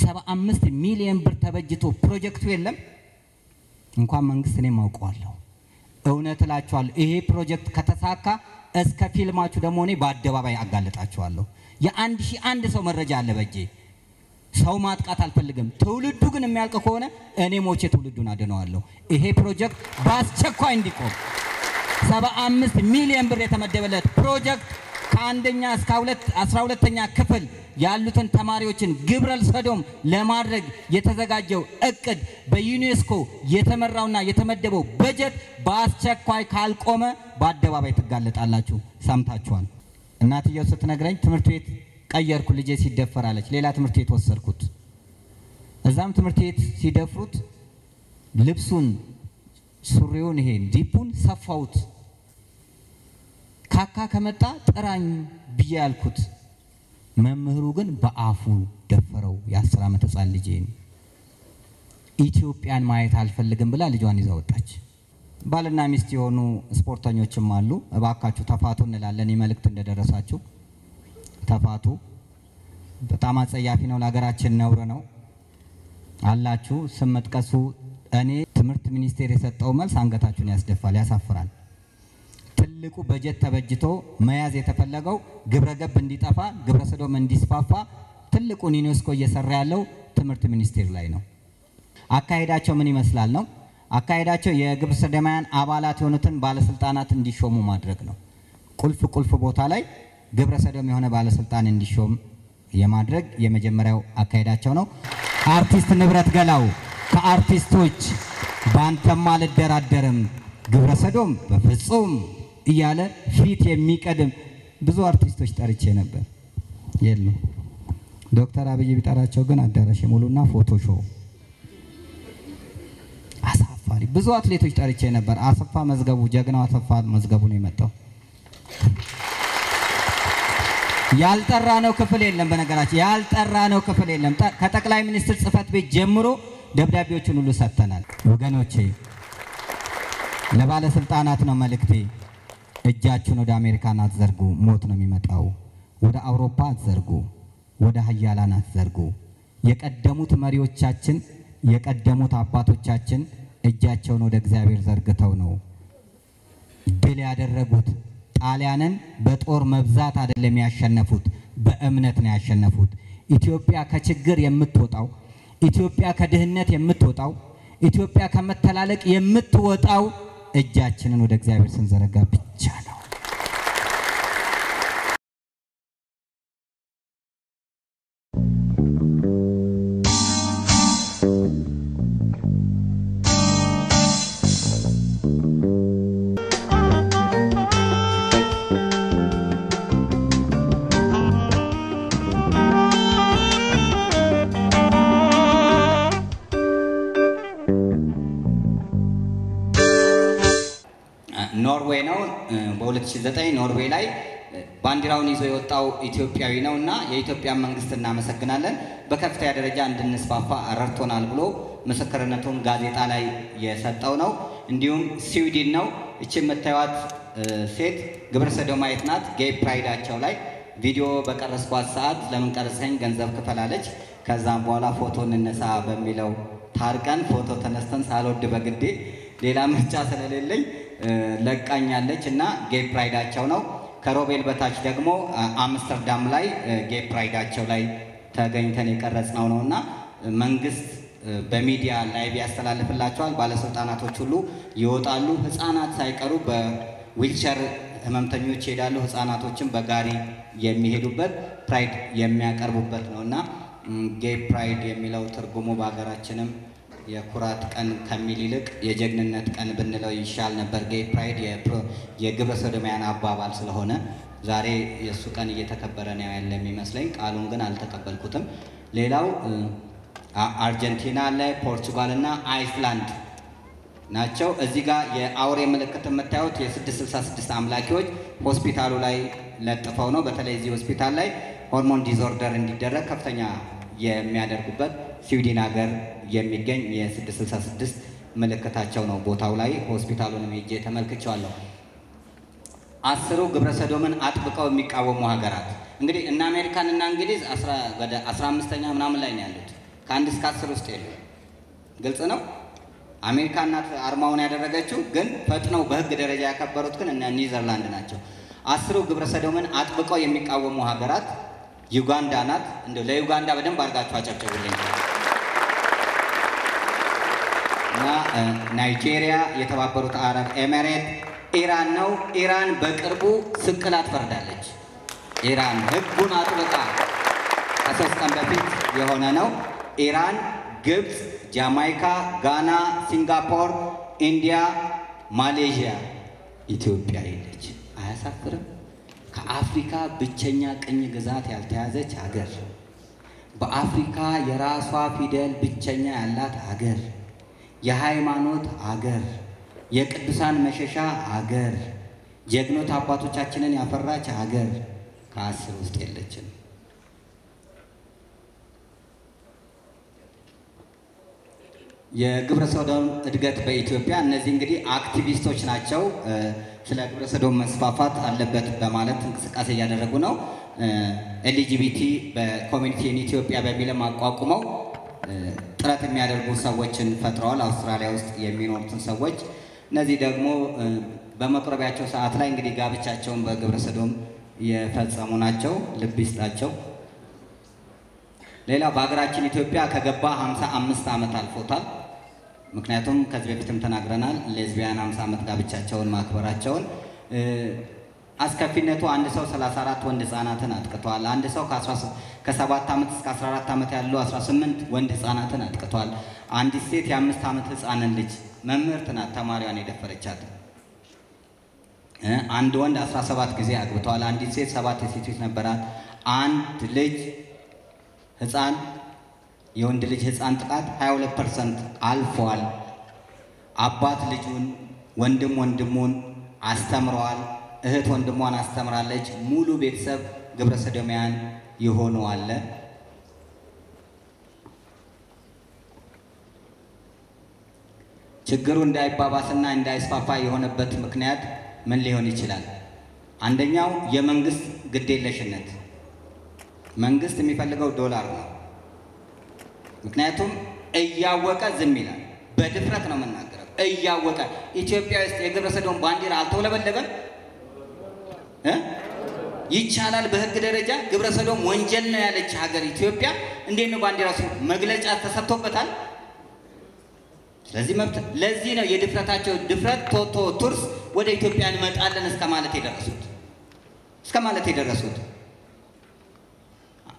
ሰባ አምስት ሚሊዮን ብር ተበጅቶ ፕሮጀክቱ የለም። እንኳን መንግስት እኔም አውቀዋለሁ። እውነት እላችኋለሁ ይሄ ፕሮጀክት ከተሳካ እስከ ፊልማችሁ ደግሞ እኔ በአደባባይ አጋልጣችኋለሁ። የአንድ ሺህ አንድ ሰው መረጃ አለ በጄ። ሰው ማጥቃት አልፈልግም። ትውልዱ ግን የሚያልቅ ከሆነ እኔ ሞቼ ትውልዱን አድነዋለሁ። ይሄ ፕሮጀክት በአስቸኳይ እንዲቆም ሰባ አምስት ሚሊዮን ብር የተመደበለት ፕሮጀክት ከአንደኛ እስከ አስራ ሁለተኛ ክፍል ያሉትን ተማሪዎችን ግብረ ሰዶም ለማድረግ የተዘጋጀው እቅድ በዩኔስኮ የተመራውና የተመደበው በጀት በአስቸኳይ ካልቆመ በአደባባይ ትጋለጣላችሁ። ሰምታችኋል። እናትየው ስትነግረኝ ትምህርት ቤት ቀየርኩ ልጄ ሲደፈር አለች። ሌላ ትምህርት ቤት ወሰድኩት። እዛም ትምህርት ቤት ሲደፍሩት ልብሱን ሱሪውን ይሄን ዲፑን ሰፋውት። ካካ ከመጣ ጥራኝ ብዬ ያልኩት መምህሩ ግን በአፉ ደፈረው። የአስር ዓመት ህፃን ልጄን ኢትዮጵያን ማየት አልፈልግም ብላ ልጇን ይዛ ወጣች። ባልና ሚስት የሆኑ ስፖርተኞችም አሉ። እባካችሁ ተፋቱ እንላለን። መልእክት እንደደረሳችሁ ተፋቱ። በጣም አጸያፊ ነው፣ ለሀገራችን ነውር ነው አላችሁ። ስም መጥቀሱ እኔ ትምህርት ሚኒስቴር የሰጠው መልስ አንገታችሁን ያስደፋል፣ ያሳፍራል። ትልቁ በጀት ተበጅቶ መያዝ የተፈለገው ግብረ ገብ እንዲጠፋ ግብረ ሰዶም እንዲስፋፋ ትልቁን ዩኔስኮ እየሰራ ያለው ትምህርት ሚኒስቴር ላይ ነው። አካሄዳቸው ምን ይመስላል ነው? አካሄዳቸው የግብረ ሰዶማውያን አባላት የሆኑትን ባለስልጣናት እንዲሾሙ ማድረግ ነው። ቁልፍ ቁልፍ ቦታ ላይ ግብረ ሰዶም የሆነ ባለስልጣን እንዲሾም የማድረግ የመጀመሪያው አካሄዳቸው ነው። አርቲስት ንብረት ገላው ከአርቲስቶች በአንተማ አልደራደርም ግብረ ሰዶም በፍጹም እያለ ፊት የሚቀድም ብዙ አርቲስቶች ጠርቼ ነበር፣ የሉ ዶክተር አብይ ቢጠራቸው ግን አዳራሽ ሙሉና ፎቶ ሾው አሳፋሪ። ብዙ አትሌቶች ጠርቼ ነበር። አሰፋ መዝገቡ ጀግናው አሰፋ መዝገቡ ነው የመጣው። ያልጠራ ነው ክፍል የለም። በነገራችን ያልጠራ ነው ክፍል የለም። ከጠቅላይ ሚኒስትር ጽህፈት ቤት ጀምሮ ደብዳቤዎችን ሁሉ ሰጥተናል። ወገኖቼ ለባለስልጣናት ነው መልእክቴ። እጃችሁን ወደ አሜሪካን አትዘርጉ፣ ሞት ነው የሚመጣው። ወደ አውሮፓ አትዘርጉ፣ ወደ ሀያላን አትዘርጉ። የቀደሙት መሪዎቻችን የቀደሙት አባቶቻችን እጃቸውን ወደ እግዚአብሔር ዘርግተው ነው ድል ያደረጉት። ጣሊያንን በጦር መብዛት አይደለም ያሸነፉት፣ በእምነት ነው ያሸነፉት። ኢትዮጵያ ከችግር የምትወጣው ኢትዮጵያ ከድህነት የምትወጣው ኢትዮጵያ ከመተላለቅ የምትወጣው እጃችንን ወደ እግዚአብሔር ስንዘረጋ ብቻ ነው። ባንዲራውን ይዞ የወጣው ኢትዮጵያዊ ነው እና የኢትዮጵያ መንግስት እናመሰግናለን በከፍተኛ ደረጃ እንድንስፋፋ ረድቶናል ብሎ ምስክርነቱን ጋዜጣ ላይ የሰጠው ነው። እንዲሁም ስዊድን ነው። እቺ የምታዩት ሴት ግብረ ሰዶማዊት ናት። ጌይ ፕራይዳቸው ላይ ቪዲዮ በቀረስኳት ሰዓት ለምን ቀረሰኝ ገንዘብ ክፈላለች። ከዛም በኋላ ፎቶ እንነሳ በሚለው ታርቀን ፎቶ ተነስተን ሳልወድ በግዴ ሌላ ምርጫ ስለሌለኝ ለቃኛለች እና gay pride ኣቸው ነው። ከሮቤል በታች ደግሞ አምስተርዳም ላይ gay pride ኣቸው ላይ ተገኝተን የቀረጽነው ነው እና መንግስት በሚዲያ live ያስተላልፍላቸዋል። ባለስልጣናቶች ሁሉ ይወጣሉ። ህፃናት ሳይቀሩ በዊልቸር ህመምተኞች ይሄዳሉ። ህፃናቶችን በጋሪ የሚሄዱበት pride የሚያቀርቡበት ነው እና gay pride የሚለው ትርጉሙ በሀገራችንም የኩራት ቀን ከሚል ይልቅ የጀግንነት ቀን ብንለው ይሻል ነበር። gay pride የግብረ ሰዶማውያን አባባል ስለሆነ ዛሬ የእሱ ቀን እየተከበረ ነው ያለ የሚመስለኝ። ቃሉን ግን አልተቀበልኩትም። ሌላው አርጀንቲና አለ፣ ፖርቹጋል እና አይስላንድ ናቸው። እዚህ ጋር የአውሬ ምልክት የምታዩት የ666 አምላኪዎች ሆስፒታሉ ላይ ለጥፈው ነው። በተለይ እዚህ ሆስፒታል ላይ hormone disorder እንዲደረግ ከፍተኛ የሚያደርጉበት ስዊድን ሀገር የሚገኝ የ666 ምልክታቸው ነው። ቦታው ላይ ሆስፒታሉንም ሄጄ ተመልክቼዋለሁ። አስሩ ግብረ ሰዶምን አጥብቀው የሚቃወሙ ሀገራት እንግዲህ እነ አሜሪካን እና እንግሊዝ ወደ 15ኛ ምናምን ላይ ነው ያሉት። ከአንድ እስከ አስር ውስጥ የሉ። ግልጽ ነው። አሜሪካ ናት አርማውን ያደረገችው፣ ግን ፈጥነው በህግ ደረጃ ያከበሩት ግን እነ ኒዘርላንድ ናቸው። አስሩ ግብረ ሰዶምን አጥብቀው የሚቃወሙ ሀገራት ዩጋንዳ ናት። እንደው ለዩጋንዳ በደንብ አድርጋችሁ አጨብጭቡልኝ። እና ናይጄሪያ፣ የተባበሩት አረብ ኤሜሬት፣ ኢራን ነው። ኢራን በቅርቡ ስቅላት ፈርዳለች። ኢራን ህጉን አጥብቃ ከሶስት ቀን በፊት የሆነ ነው። ኢራን፣ ግብፅ፣ ጃማይካ፣ ጋና፣ ሲንጋፖር፣ ኢንዲያ፣ ማሌዥያ፣ ኢትዮጵያ የለች። አያሳፍርም? ከአፍሪካ ብቸኛ ቅኝ ግዛት ያልተያዘች ሀገር፣ በአፍሪካ የራሷ ፊደል ብቸኛ ያላት ሀገር፣ የሃይማኖት አገር፣ የቅዱሳን መሸሻ አገር፣ ጀግኖት አባቶቻችንን ያፈራች ሀገር። ከአስር ውስጥ የለችም። የግብረ ሰዶም እድገት በኢትዮጵያ እነዚህ እንግዲህ አክቲቪስቶች ናቸው። ስለ ግብረ ሰዶም መስፋፋት አለበት በማለት እንቅስቃሴ እያደረጉ ነው። LGBT community in ኢትዮጵያ በሚልም አቋቁመው ጥረት የሚያደርጉ ሰዎችን ፈጥረዋል። አውስትራሊያ ውስጥ የሚኖሩትን ሰዎች እነዚህ ደግሞ በመቁረቢያቸው ሰዓት ላይ እንግዲህ ጋብቻቸውን በግብረ ሰዶም የፈጸሙ ናቸው። ልብ ይስጣቸው። ሌላ በሀገራችን ኢትዮጵያ ከገባ ሀምሳ አምስት ዓመት አልፎታል። ምክንያቱም ከዚህ በፊትም ተናግረናል። ሌዝቢያን 50 ዓመት ጋብቻቸውን ማክበራቸውን አስከፊነቱ አንድ ሰው 34 ወንድ ህፃናትን አጥቅቷል። አንድ ሰው ከ7 ዓመት እስከ 14 ዓመት ያሉ 18 ወንድ ህፃናትን አጥቅቷል። አንዲት ሴት የአምስት ዓመት ህፃንን ልጅ መምህርት ናት ተማሪዋን የደፈረቻት። አንድ ወንድ 17 ጊዜ አግብተዋል። አንዲት ሴት ሰባት የሴቶች ነበራት። አንድ ልጅ ህፃን የወንድ ልጅ ህፃን ጥቃት 22 percent አልፏል። አባት ልጁን፣ ወንድም ወንድሙን አስተምረዋል። እህት ወንድሟን አስተምራለች። ሙሉ ቤተሰብ ግብረ ሰዶማውያን የሆኑ አለ። ችግሩ እንዳይባባስና እንዳይስፋፋ የሆነበት ምክንያት ምን ሊሆን ይችላል? አንደኛው የመንግስት ግዴለሽነት። መንግስት የሚፈልገው ዶላር ነው። ምክንያቱም እያወቀ ዝም ይላል። በድፍረት ነው የምናገረው። እያወቀ ኢትዮጵያ ውስጥ የግብረ ሰዶም ባንዲራ አልተውለበለበም ይቻላል በህግ ደረጃ ግብረ ሰዶም ወንጀል ነው ያለች ሀገር ኢትዮጵያ እንዴት ነው ባንዲራው መግለጫ ተሰጥቶበታል? ስለዚህ መብት ለዚህ ነው የድፍረታቸው ድፍረት ቶቶ ቱርስ ወደ ኢትዮጵያ እንመጣለን እስከ ማለት የደረሱት እስከ ማለት የደረሱት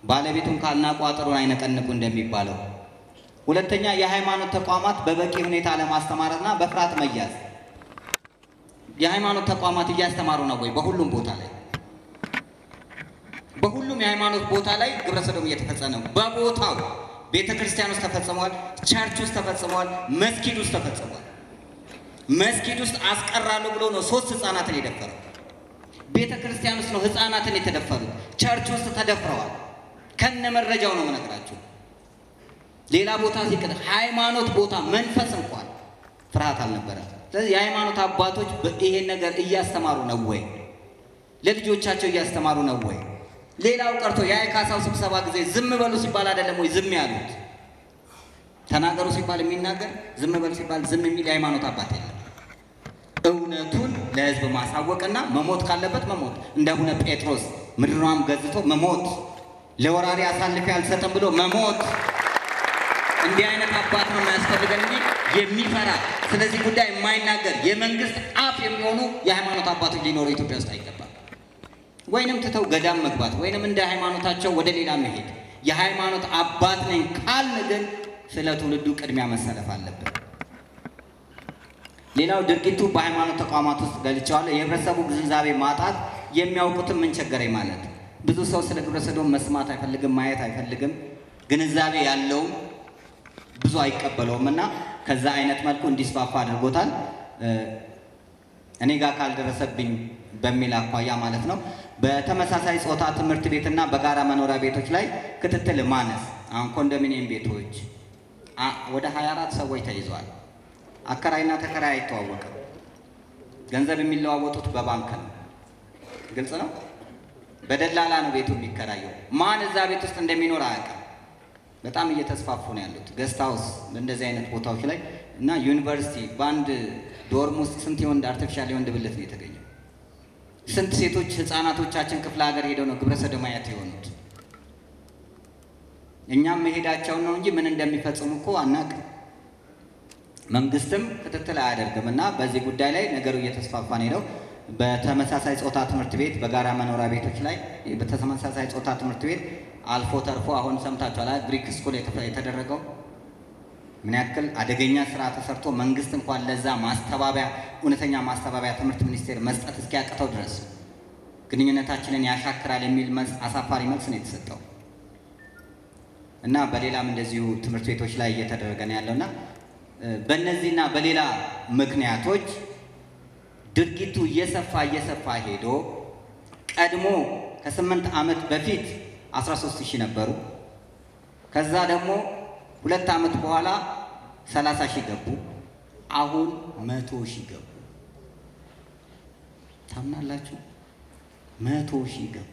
ባለቤቱን ካልናቁ አጥሩን አይነቀንቁ እንደሚባለው። ሁለተኛ የሃይማኖት ተቋማት በበቂ ሁኔታ ለማስተማርና በፍርሃት መያዝ። የሃይማኖት ተቋማት እያስተማሩ ነው ወይ? በሁሉም ቦታ ላይ በሁሉም የሃይማኖት ቦታ ላይ ግብረ ሰዶም እየተፈጸመ ነው። በቦታው ቤተ ክርስቲያን ውስጥ ተፈጽሟል። church ውስጥ ተፈጽሟል። መስጊድ ውስጥ ተፈጽሟል። መስጊድ ውስጥ አስቀራለሁ ብሎ ነው ሶስት ህፃናትን የደፈረው። ቤተ ክርስቲያን ውስጥ ነው ህፃናትን የተደፈሩት። church ውስጥ ተደፍረዋል። ከነ መረጃው ነው የምነግራችሁ። ሌላ ቦታ ሲቀር ሃይማኖት ቦታ መንፈስ እንኳን ፍርሃት አልነበረም። ስለዚህ የሃይማኖት አባቶች ይሄን ነገር እያስተማሩ ነው ወይ? ለልጆቻቸው እያስተማሩ ነው ወይ? ሌላው ቀርቶ የአይካሳው ስብሰባ ጊዜ ዝም በሉ ሲባል አይደለም ወይ ዝም ያሉት? ተናገሩ ሲባል የሚናገር ዝም በሉ ሲባል ዝም የሚል የሃይማኖት አባት የለም። እውነቱን ለህዝብ ማሳወቅና መሞት ካለበት መሞት እንደ አቡነ ጴጥሮስ ምድሯም ገዝቶ መሞት ለወራሪ አሳልፌ አልሰጥም ብሎ መሞት። እንዲህ አይነት አባት ነው የሚያስፈልገን እንጂ የሚፈራ ስለዚህ ጉዳይ የማይናገር የመንግስት አፍ የሚሆኑ የሃይማኖት አባቶች ሊኖሩ ኢትዮጵያ ውስጥ አይገባም። ወይንም ትተው ገዳም መግባት ወይንም እንደ ሃይማኖታቸው ወደ ሌላ መሄድ። የሃይማኖት አባት ነኝ ካልን ግን ስለ ትውልዱ ቅድሚያ መሰለፍ አለብን። ሌላው ድርጊቱ በሃይማኖት ተቋማት ውስጥ ገልጨዋለሁ። የህብረተሰቡ ግንዛቤ ማጣት፣ የሚያውቁትም ምን ቸገረኝ ማለት ብዙ ሰው ስለ ግብረ ሰዶም መስማት አይፈልግም፣ ማየት አይፈልግም። ግንዛቤ ያለውም ብዙ አይቀበለውም እና ከዛ አይነት መልኩ እንዲስፋፋ አድርጎታል። እኔ ጋር ካልደረሰብኝ በሚል አኳያ ማለት ነው። በተመሳሳይ ጾታ ትምህርት ቤትና በጋራ መኖሪያ ቤቶች ላይ ክትትል ማነስ። አሁን ኮንዶሚኒየም ቤቶች ወደ 24 ሰዎች ተይዘዋል። አከራይና ተከራይ አይተዋወቅም። ገንዘብ የሚለዋወጡት በባንክ ነው። ግልጽ ነው። በደላላ ነው ቤቱ የሚከራየው። ማን እዛ ቤት ውስጥ እንደሚኖር አያውቅም። በጣም እየተስፋፉ ነው ያሉት። guest house እንደዚህ አይነት ቦታዎች ላይ እና ዩኒቨርሲቲ በአንድ dorm ውስጥ ስንት የወንድ artificial የወንድ ብልት ነው የተገኘው? ስንት ሴቶች ህፃናቶቻችን ክፍለ ሀገር ሄደው ነው ግብረ ሰዶማያት የሆኑት? እኛም መሄዳቸውን ነው እንጂ ምን እንደሚፈጽሙ እኮ አናውቅም። መንግስትም ክትትል አያደርግም እና በዚህ ጉዳይ ላይ ነገሩ እየተስፋፋ ነው በተመሳሳይ ጾታ ትምህርት ቤት በጋራ መኖሪያ ቤቶች ላይ በተመሳሳይ ጾታ ትምህርት ቤት አልፎ ተርፎ አሁን ሰምታችኋል። ግሪክ ስኩል የተደረገው ምን ያክል አደገኛ ስራ ተሰርቶ መንግስት እንኳን ለዛ ማስተባበያ እውነተኛ ማስተባበያ ትምህርት ሚኒስቴር መስጠት እስኪያቅተው ድረስ ግንኙነታችንን ያሻክራል የሚል አሳፋሪ መልስ ነው የተሰጠው። እና በሌላም እንደዚሁ ትምህርት ቤቶች ላይ እየተደረገ ነው ያለውና በእነዚህና በሌላ ምክንያቶች ድርጊቱ እየሰፋ እየሰፋ ሄዶ ቀድሞ ከስምንት ዓመት በፊት 13 ሺህ ነበሩ። ከዛ ደግሞ ሁለት ዓመት በኋላ 30 ሺህ ገቡ። አሁን መቶ ሺህ ገቡ። ታምናላችሁ? መቶ ሺህ ገቡ።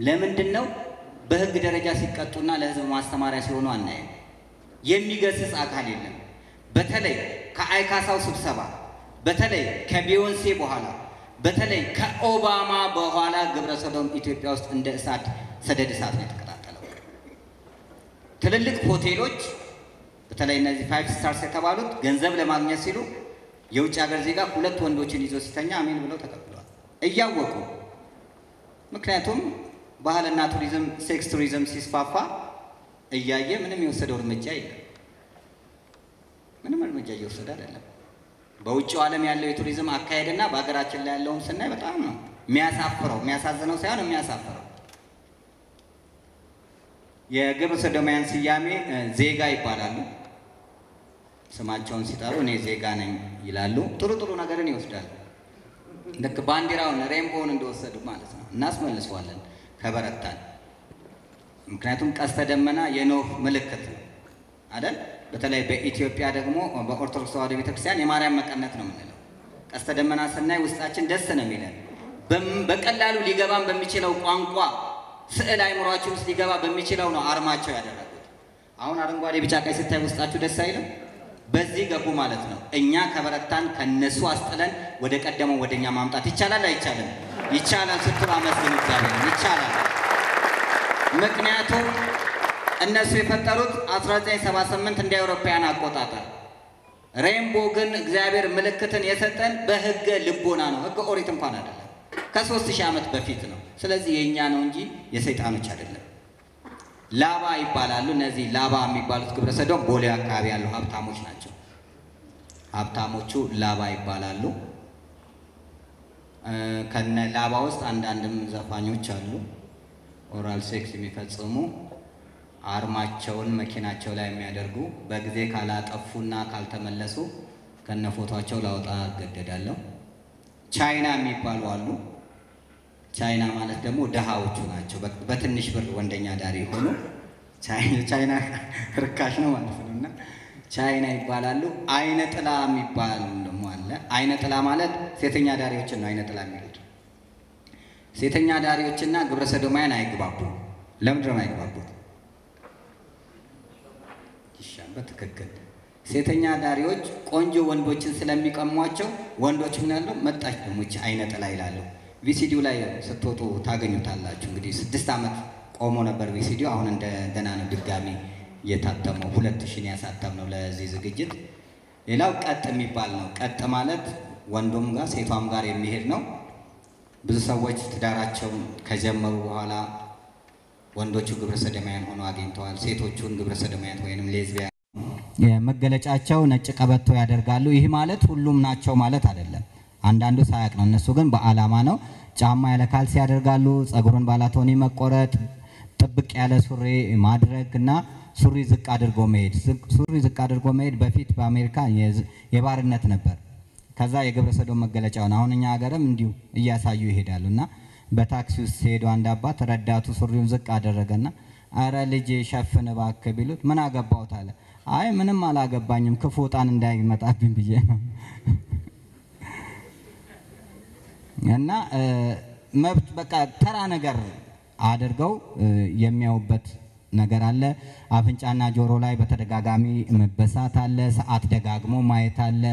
ለምንድን ነው? በህግ ደረጃ ሲቀጡና ለህዝብ ማስተማሪያ ሲሆኑ አናየም። የሚገስጽ አካል የለም። በተለይ ከ ICASA ው ስብሰባ በተለይ ከቢዮንሴ በኋላ በተለይ ከኦባማ በኋላ ግብረ ሰዶም ኢትዮጵያ ውስጥ እንደ እሳት ሰደድ እሳት ነው የተቀጣጠለው። ትልልቅ ሆቴሎች በተለይ እነዚህ five stars የተባሉት ገንዘብ ለማግኘት ሲሉ የውጭ ሀገር ዜጋ ሁለት ወንዶችን ይዞ ሲተኛ አሜን ብለው ተቀብለዋል እያወቁ። ምክንያቱም ባህልና ቱሪዝም፣ sex tourism ሲስፋፋ እያየ ምንም የወሰደው እርምጃ የለም። ምንም እርምጃ እየወሰደ አይደለም። በውጭው ዓለም ያለው የቱሪዝም አካሄድና በሀገራችን ላይ ያለውን ስናይ በጣም ነው የሚያሳፍረው። የሚያሳዝነው ሳይሆን የሚያሳፍረው የግብረ ሰዶማውያን ስያሜ ዜጋ ይባላሉ። ስማቸውን ሲጠሩ እኔ ዜጋ ነኝ ይላሉ። ጥሩ ጥሩ ነገርን ይወስዳሉ። ልክ ባንዲራውን ሬንቦውን እንደወሰዱ ማለት ነው። እናስመልሰዋለን ከበረታን። ምክንያቱም ቀስተ ደመና የኖህ ምልክት ነው አይደል? በተለይ በኢትዮጵያ ደግሞ በኦርቶዶክስ ተዋሕዶ ቤተክርስቲያን የማርያም መቀነት ነው የምንለው። ቀስተ ደመና ስናይ ውስጣችን ደስ ነው የሚለን። በቀላሉ ሊገባን በሚችለው ቋንቋ ስዕል አይምሯችን ውስጥ ሊገባ በሚችለው ነው አርማቸው ያደረጉት። አሁን አረንጓዴ፣ ቢጫ፣ ቀይ ስታይ ውስጣችሁ ደስ አይልም? በዚህ ገቡ ማለት ነው። እኛ ከበረታን ከነሱ አስጥለን ወደ ቀደመው ወደ እኛ ማምጣት ይቻላል አይቻልም? ይቻላል ስትሉ አመስግኑ ይቻላል። ምክንያቱም እነሱ የፈጠሩት 1978 እንደ አውሮፓውያን አቆጣጠር። ሬንቦ ግን እግዚአብሔር ምልክትን የሰጠን በህገ ልቦና ነው። ህገ ኦሪት እንኳን አይደለም፣ ከሶስት ሺህ ዓመት በፊት ነው። ስለዚህ የእኛ ነው እንጂ የሰይጣኖች አይደለም። ላባ ይባላሉ። እነዚህ ላባ የሚባሉት ግብረ ሰዶም ቦሌ አካባቢ ያሉ ሀብታሞች ናቸው። ሀብታሞቹ ላባ ይባላሉ። ከነ ላባ ውስጥ አንዳንድም ዘፋኞች አሉ፣ oral sex የሚፈጽሙ አርማቸውን መኪናቸው ላይ የሚያደርጉ በጊዜ ካላጠፉና ካልተመለሱ ከነ ፎቷቸው ላወጣ እገደዳለሁ። ቻይና የሚባሉ አሉ። ቻይና ማለት ደግሞ ድሃዎቹ ናቸው። በትንሽ ብር ወንደኛ ዳሪ የሆኑ ቻይና ርካሽ ነው ማለት ነው እና ቻይና ይባላሉ። አይነ ጥላ የሚባል ደግሞ አለ። አይነ ጥላ ማለት ሴተኛ ዳሪዎችን ነው አይነ ጥላ የሚሉት። ሴተኛ ዳሪዎችና ግብረ ሰዶማያን አይግባቡም። ለምንድን ነው አይግባቡት? በትክክል ሴተኛ ዳሪዎች ቆንጆ ወንዶችን ስለሚቀሟቸው ወንዶች ያለው መጣች ደግሞ ይህች አይነ ይላሉ። ቪሲዲው ላይ ስትወጡ ታገኙታላችሁ። እንግዲህ ስድስት ዓመት ቆሞ ነበር ቪሲዲው። አሁን እንደገና ነው ድጋሚ የታተመው። ሁለት ሺን ያሳተም ነው ለዚህ ዝግጅት። ሌላው ቀጥ የሚባል ነው። ቀጥ ማለት ወንዱም ጋር ሴቷም ጋር የሚሄድ ነው። ብዙ ሰዎች ትዳራቸውን ከጀመሩ በኋላ ወንዶቹ ግብረ ሰዶማውያን ሆነው አግኝተዋል። ሴቶቹን ግብረ ሰዶማውያን ወይንም ሌዝቢያን የመገለጫቸው ነጭ ቀበቶ ያደርጋሉ። ይህ ማለት ሁሉም ናቸው ማለት አይደለም። አንዳንዱ ሳያቅ ነው። እነሱ ግን በዓላማ ነው። ጫማ ያለ ካልሲ ያደርጋሉ። ጸጉሩን ባላቶኒ መቆረጥ፣ ጥብቅ ያለ ሱሪ ማድረግ እና ሱሪ ዝቅ አድርጎ መሄድ። ሱሪ ዝቅ አድርጎ መሄድ በፊት በአሜሪካ የባርነት ነበር። ከዛ የግብረ ሰዶም መገለጫ ሆነ። አሁን እኛ ሀገርም እንዲሁ እያሳዩ ይሄዳሉ እና በታክሲ ውስጥ ሲሄዱ አንድ አባት ረዳቱ ሱሪውን ዝቅ አደረገና አረ ልጅ ሸፍን እባክህ ቢሉት ምን አገባውት አለ። አይ ምንም አላገባኝም ክፉ ዕጣን እንዳይመጣብኝ ብዬ ነው። እና መብት በቃ ተራ ነገር አድርገው የሚያዩበት ነገር አለ። አፍንጫና ጆሮ ላይ በተደጋጋሚ መበሳት አለ። ሰዓት ደጋግሞ ማየት አለ።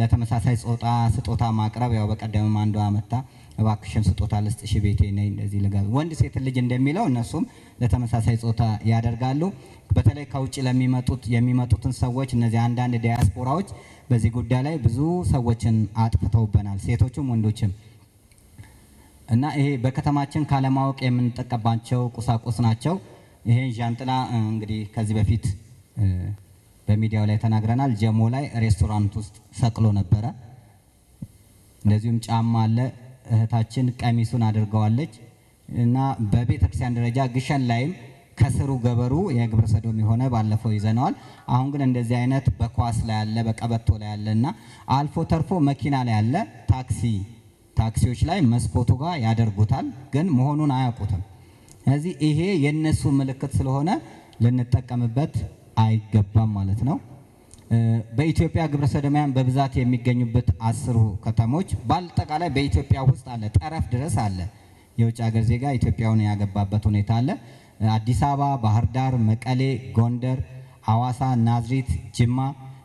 ለተመሳሳይ ጾታ ስጦታ ማቅረብ ያው በቀደምም አንዷ መታ እባክሽን ስጦታ ልስጥሽ ቤቴ ነይ እንደዚህ ልጋ ወንድ ሴት ልጅ እንደሚለው እነሱም ለተመሳሳይ ጾታ ያደርጋሉ። በተለይ ከውጭ ለሚመጡት የሚመጡትን ሰዎች እነዚህ አንዳንድ ዲያስፖራዎች በዚህ ጉዳይ ላይ ብዙ ሰዎችን አጥፍተውበናል፣ ሴቶችም ወንዶችም እና ይሄ በከተማችን ካለማወቅ የምንጠቀባቸው ቁሳቁስ ናቸው። ይሄ ዣንጥላ እንግዲህ ከዚህ በፊት በሚዲያው ላይ ተናግረናል። ጀሞ ላይ ሬስቶራንት ውስጥ ሰቅሎ ነበረ። እንደዚሁም ጫማ አለ። እህታችን ቀሚሱን አድርገዋለች እና በቤተ ክርስቲያን ደረጃ ግሸን ላይም ከስሩ ገበሩ የግብረ ሰዶም የሆነ ባለፈው ይዘነዋል። አሁን ግን እንደዚህ አይነት በኳስ ላይ ያለ በቀበቶ ላይ ያለ እና አልፎ ተርፎ መኪና ላይ ያለ ታክሲ ታክሲዎች ላይ መስኮቱ ጋር ያደርጉታል፣ ግን መሆኑን አያውቁትም። ስለዚህ ይሄ የእነሱ ምልክት ስለሆነ ልንጠቀምበት አይገባም ማለት ነው። በኢትዮጵያ ግብረ ሰዶማውያን በብዛት የሚገኙበት አስሩ ከተሞች በአጠቃላይ በኢትዮጵያ ውስጥ አለ፣ ጠረፍ ድረስ አለ። የውጭ ሀገር ዜጋ ኢትዮጵያውን ያገባበት ሁኔታ አለ። አዲስ አበባ፣ ባህር ዳር፣ መቀሌ፣ ጎንደር፣ ሐዋሳ፣ ናዝሬት፣ ጅማ፣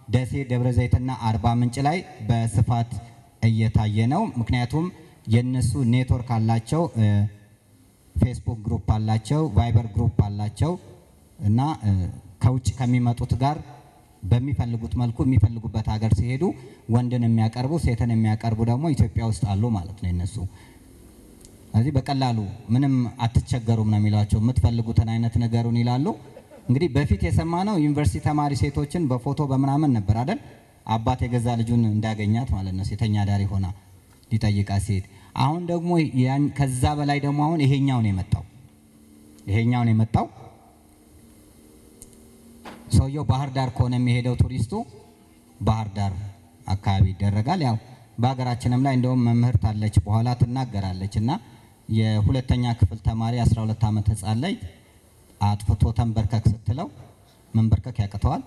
ደሴ፣ ደብረ ዘይትና አርባ ምንጭ ላይ በስፋት እየታየ ነው። ምክንያቱም የነሱ ኔትወርክ አላቸው፣ Facebook group አላቸው፣ Viber group አላቸው እና ከውጭ ከሚመጡት ጋር በሚፈልጉት መልኩ የሚፈልጉበት ሀገር ሲሄዱ ወንድን የሚያቀርቡ ሴትን የሚያቀርቡ ደግሞ ኢትዮጵያ ውስጥ አሉ ማለት ነው የነሱ። ስለዚህ በቀላሉ ምንም አትቸገሩም ነው የሚሏቸው። የምትፈልጉትን አይነት ነገሩን ይላሉ። እንግዲህ በፊት የሰማነው ዩኒቨርሲቲ ተማሪ ሴቶችን በፎቶ በምናምን ነበር አይደል? አባት የገዛ ልጁን እንዳገኛት ማለት ነው ሴተኛ አዳሪ ሆና ሊጠይቃት ሲሄድ፣ አሁን ደግሞ ከዛ በላይ ደግሞ አሁን ይሄኛው ነው የመጣው ይሄኛው ነው የመጣው ሰውየው ባህር ዳር ከሆነ የሚሄደው ቱሪስቱ ባህር ዳር አካባቢ ይደረጋል። ያው በሀገራችንም ላይ እንደውም መምህርት አለች በኋላ ትናገራለች እና የሁለተኛ ክፍል ተማሪ 12 ዓመት ህፃን ላይ አጥፍቶ ተንበርከክ ስትለው መንበርከክ ያቅተዋል።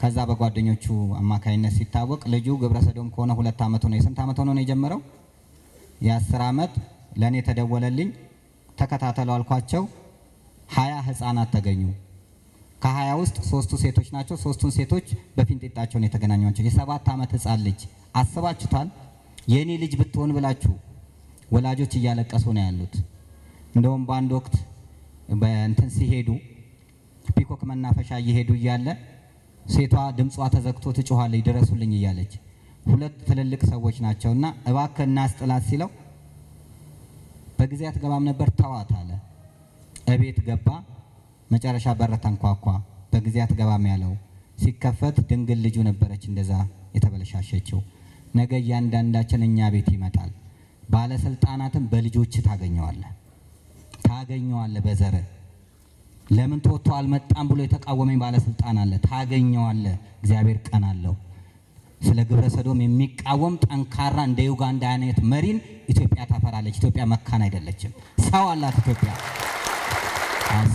ከዛ በጓደኞቹ አማካኝነት ሲታወቅ ልጁ ግብረ ሰዶም ከሆነ ሁለት ዓመት ሆነ። የስንት ዓመት ሆኖ ነው የጀመረው? የአስር ዓመት ለእኔ ተደወለልኝ። ተከታተሉ አልኳቸው። ሀያ ህፃናት ተገኙ። ከሀያ ውስጥ ሶስቱ ሴቶች ናቸው። ሶስቱን ሴቶች በፊንጢጣቸው ነው የተገናኟቸው። የሰባት ዓመት ህፃን ልጅ አስባችሁታል? የእኔ ልጅ ብትሆን ብላችሁ ወላጆች እያለቀሱ ነው ያሉት። እንደውም በአንድ ወቅት በእንትን ሲሄዱ ፒኮክ መናፈሻ እየሄዱ እያለ ሴቷ ድምጿ ተዘግቶ ትጮኋለች፣ ድረሱልኝ እያለች ሁለት ትልልቅ ሰዎች ናቸውና እባክህ እናስጥላት ሲለው በጊዜ አትገባም ነበር ተዋት አለ። እቤት ገባ። መጨረሻ በር ተንኳኳ። በጊዜ አትገባም ያለው ሲከፈት ድንግል ልጁ ነበረች እንደዛ የተበለሻሸችው። ነገ እያንዳንዳችን እኛ ቤት ይመጣል። ባለስልጣናትን በልጆች ታገኘዋለህ ታገኘዋለህ። በዘር ለምን ተወጥቶ አልመጣም ብሎ የተቃወመኝ ባለስልጣን አለ፣ ታገኘዋለህ። እግዚአብሔር ቀን አለው። ስለ ግብረ ሰዶም የሚቃወም ጠንካራ እንደ ዩጋንዳ አይነት መሪን ኢትዮጵያ ታፈራለች። ኢትዮጵያ መካን አይደለችም። ሰው አላት ኢትዮጵያ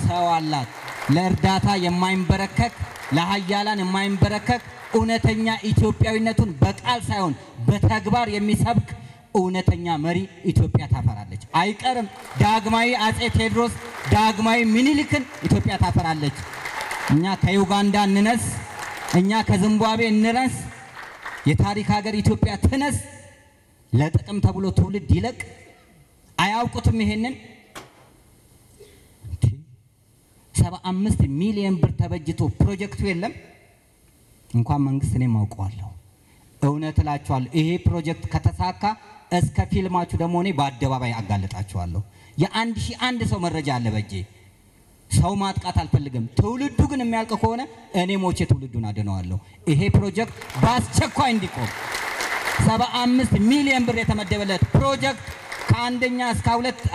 ሰው አላት። ለእርዳታ የማይንበረከክ ለሀያላን የማይንበረከክ እውነተኛ ኢትዮጵያዊነቱን በቃል ሳይሆን በተግባር የሚሰብክ እውነተኛ መሪ ኢትዮጵያ ታፈራለች። አይቀርም። ዳግማዊ አጼ ቴዎድሮስ፣ ዳግማዊ ምኒልክን ኢትዮጵያ ታፈራለች። እኛ ከዩጋንዳ እንነስ፣ እኛ ከዚምባብዌ እንነስ፣ የታሪክ ሀገር ኢትዮጵያ ትነስ። ለጥቅም ተብሎ ትውልድ ይለቅ። አያውቁትም ይሄንን ሰባ አምስት ሚሊዮን ብር ተበጅቶ ፕሮጀክቱ የለም። እንኳን መንግስት እኔም አውቀዋለሁ። እውነት እላችኋለሁ ይሄ ፕሮጀክት ከተሳካ እስከ ፊልማችሁ ደግሞ እኔ በአደባባይ አጋልጣችኋለሁ። የአንድ ሺህ አንድ ሰው መረጃ አለ በእጄ። ሰው ማጥቃት አልፈልግም። ትውልዱ ግን የሚያልቅ ከሆነ እኔ ሞቼ ትውልዱን አድነዋለሁ። ይሄ ፕሮጀክት በአስቸኳይ እንዲቆም ሰባ አምስት ሚሊዮን ብር የተመደበለት ፕሮጀክት ከአንደኛ እስከ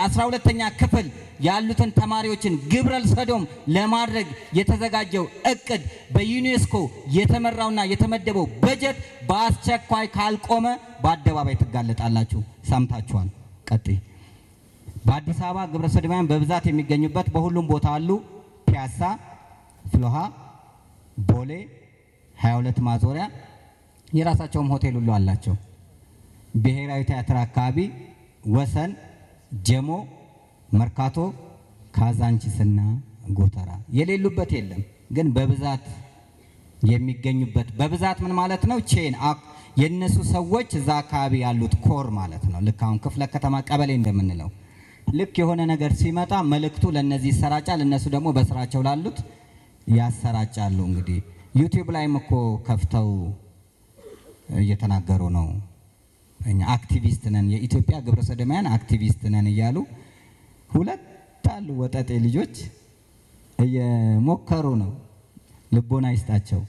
አስራ ሁለተኛ ክፍል ያሉትን ተማሪዎችን ግብረ ሰዶም ለማድረግ የተዘጋጀው እቅድ በዩኔስኮ የተመራውና የተመደበው በጀት በአስቸኳይ ካልቆመ በአደባባይ ትጋለጣላችሁ። ሰምታችኋል። ቀጥይ። በአዲስ አበባ ግብረ ሰዶማውያን በብዛት የሚገኙበት በሁሉም ቦታ አሉ። ፒያሳ፣ ፍሎሃ፣ ቦሌ፣ 22 ማዞሪያ የራሳቸውም ሆቴል ሁሉ አላቸው። ብሔራዊ ቲያትር አካባቢ፣ ወሰን፣ ጀሞ፣ መርካቶ፣ ካዛንቺስና ጎተራ የሌሉበት የለም፣ ግን በብዛት የሚገኙበት በብዛት ምን ማለት ነው? chain የእነሱ ሰዎች እዛ አካባቢ ያሉት core ማለት ነው። ልክ አሁን ክፍለ ከተማ ቀበሌ እንደምንለው ልክ የሆነ ነገር ሲመጣ መልእክቱ ለእነዚህ ይሰራጫል። እነሱ ደግሞ በስራቸው ላሉት ያሰራጫሉ። እንግዲህ ዩቲዩብ ላይም እኮ ከፍተው እየተናገሩ ነው። እኛ አክቲቪስት ነን፣ የኢትዮጵያ ግብረ አክቲቪስት ነን እያሉ ሁለት አሉ ወጠጤ ልጆች እየሞከሩ ነው። ልቦና ይስጣቸው።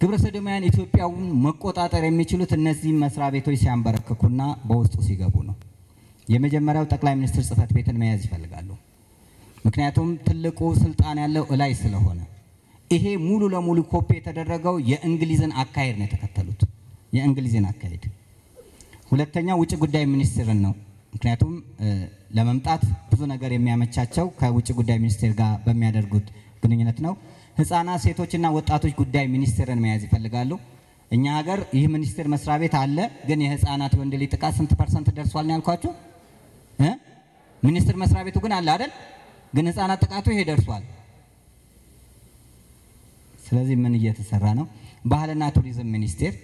ግብረ ሰዶማውያን ኢትዮጵያውን መቆጣጠር የሚችሉት እነዚህ መስሪያ ቤቶች ሲያንበረክኩና በውስጡ ሲገቡ ነው። የመጀመሪያው ጠቅላይ ሚኒስትር ጽህፈት ቤትን መያዝ ይፈልጋሉ። ምክንያቱም ትልቁ ስልጣን ያለው እላይ ስለሆነ ይሄ ሙሉ ለሙሉ ኮፒ የተደረገው የእንግሊዝን አካሄድ ነው የተከተሉት፣ የእንግሊዝን አካሄድ። ሁለተኛው ውጭ ጉዳይ ሚኒስትርን ነው። ምክንያቱም ለመምጣት ብዙ ነገር የሚያመቻቸው ከውጭ ጉዳይ ሚኒስቴር ጋር በሚያደርጉት ግንኙነት ነው። ህፃናት፣ ሴቶችና ወጣቶች ጉዳይ ሚኒስቴርን መያዝ ይፈልጋሉ። እኛ ሀገር ይህ ሚኒስቴር መስሪያ ቤት አለ፣ ግን የህፃናት ወንድ ልጅ ጥቃት ስንት percent ደርሷል ነው ያልኳችሁ? ሚኒስቴር መስሪያ ቤቱ ግን አለ አይደል? ግን ህፃናት ጥቃቱ ይሄ ደርሷል። ስለዚህ ምን እየተሰራ ነው? ባህልና ቱሪዝም ሚኒስቴር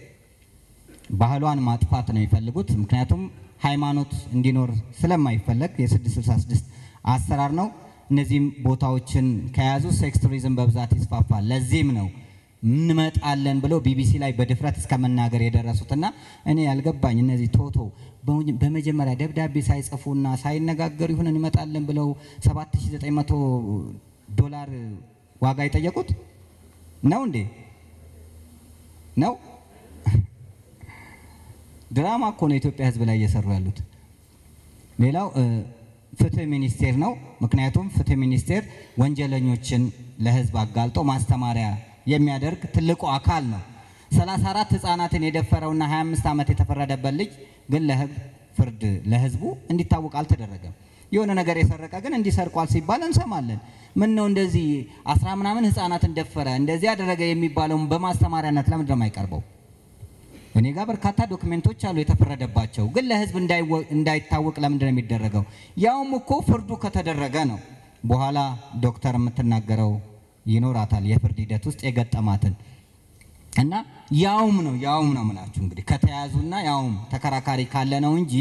ባህሏን ማጥፋት ነው የሚፈልጉት። ምክንያቱም ሃይማኖት እንዲኖር ስለማይፈለግ የ666 አሰራር ነው። እነዚህም ቦታዎችን ከያዙ sex tourism በብዛት ይስፋፋል። ለዚህም ነው እንመጣለን ብለው ቢቢሲ ላይ በድፍረት እስከ መናገር የደረሱትና እኔ ያልገባኝ እነዚህ ቶቶ በመጀመሪያ ደብዳቤ ሳይጽፉና ሳይነጋገሩ ይሁን እንመጣለን ብለው 7900 ዶላር ዋጋ የጠየቁት ነው እንዴ? ነው ድራማ እኮ ነው የኢትዮጵያ ሕዝብ ላይ እየሰሩ ያሉት። ሌላው ፍትህ ሚኒስቴር ነው። ምክንያቱም ፍትህ ሚኒስቴር ወንጀለኞችን ለሕዝብ አጋልጦ ማስተማሪያ የሚያደርግ ትልቁ አካል ነው። 34 ህፃናትን የደፈረውና 25 ዓመት የተፈረደበት ልጅ ግን ለህግ ፍርድ ለህዝቡ እንዲታወቅ አልተደረገም። የሆነ ነገር የሰረቀ ግን እንዲሰርቋል ሲባል እንሰማለን። ምን ነው እንደዚህ አስራ ምናምን ህፃናትን ደፈረ እንደዚህ ያደረገ የሚባለውን በማስተማሪያነት ለምንድን ነው የማይቀርበው? እኔ ጋር በርካታ ዶክሜንቶች አሉ የተፈረደባቸው፣ ግን ለህዝብ እንዳይታወቅ ለምንድን ነው የሚደረገው? ያውም እኮ ፍርዱ ከተደረገ ነው። በኋላ ዶክተር የምትናገረው ይኖራታል የፍርድ ሂደት ውስጥ የገጠማትን እና ያውም ነው ያውም ነው ምላችሁ እንግዲህ ከተያዙና ያውም ተከራካሪ ካለ ነው እንጂ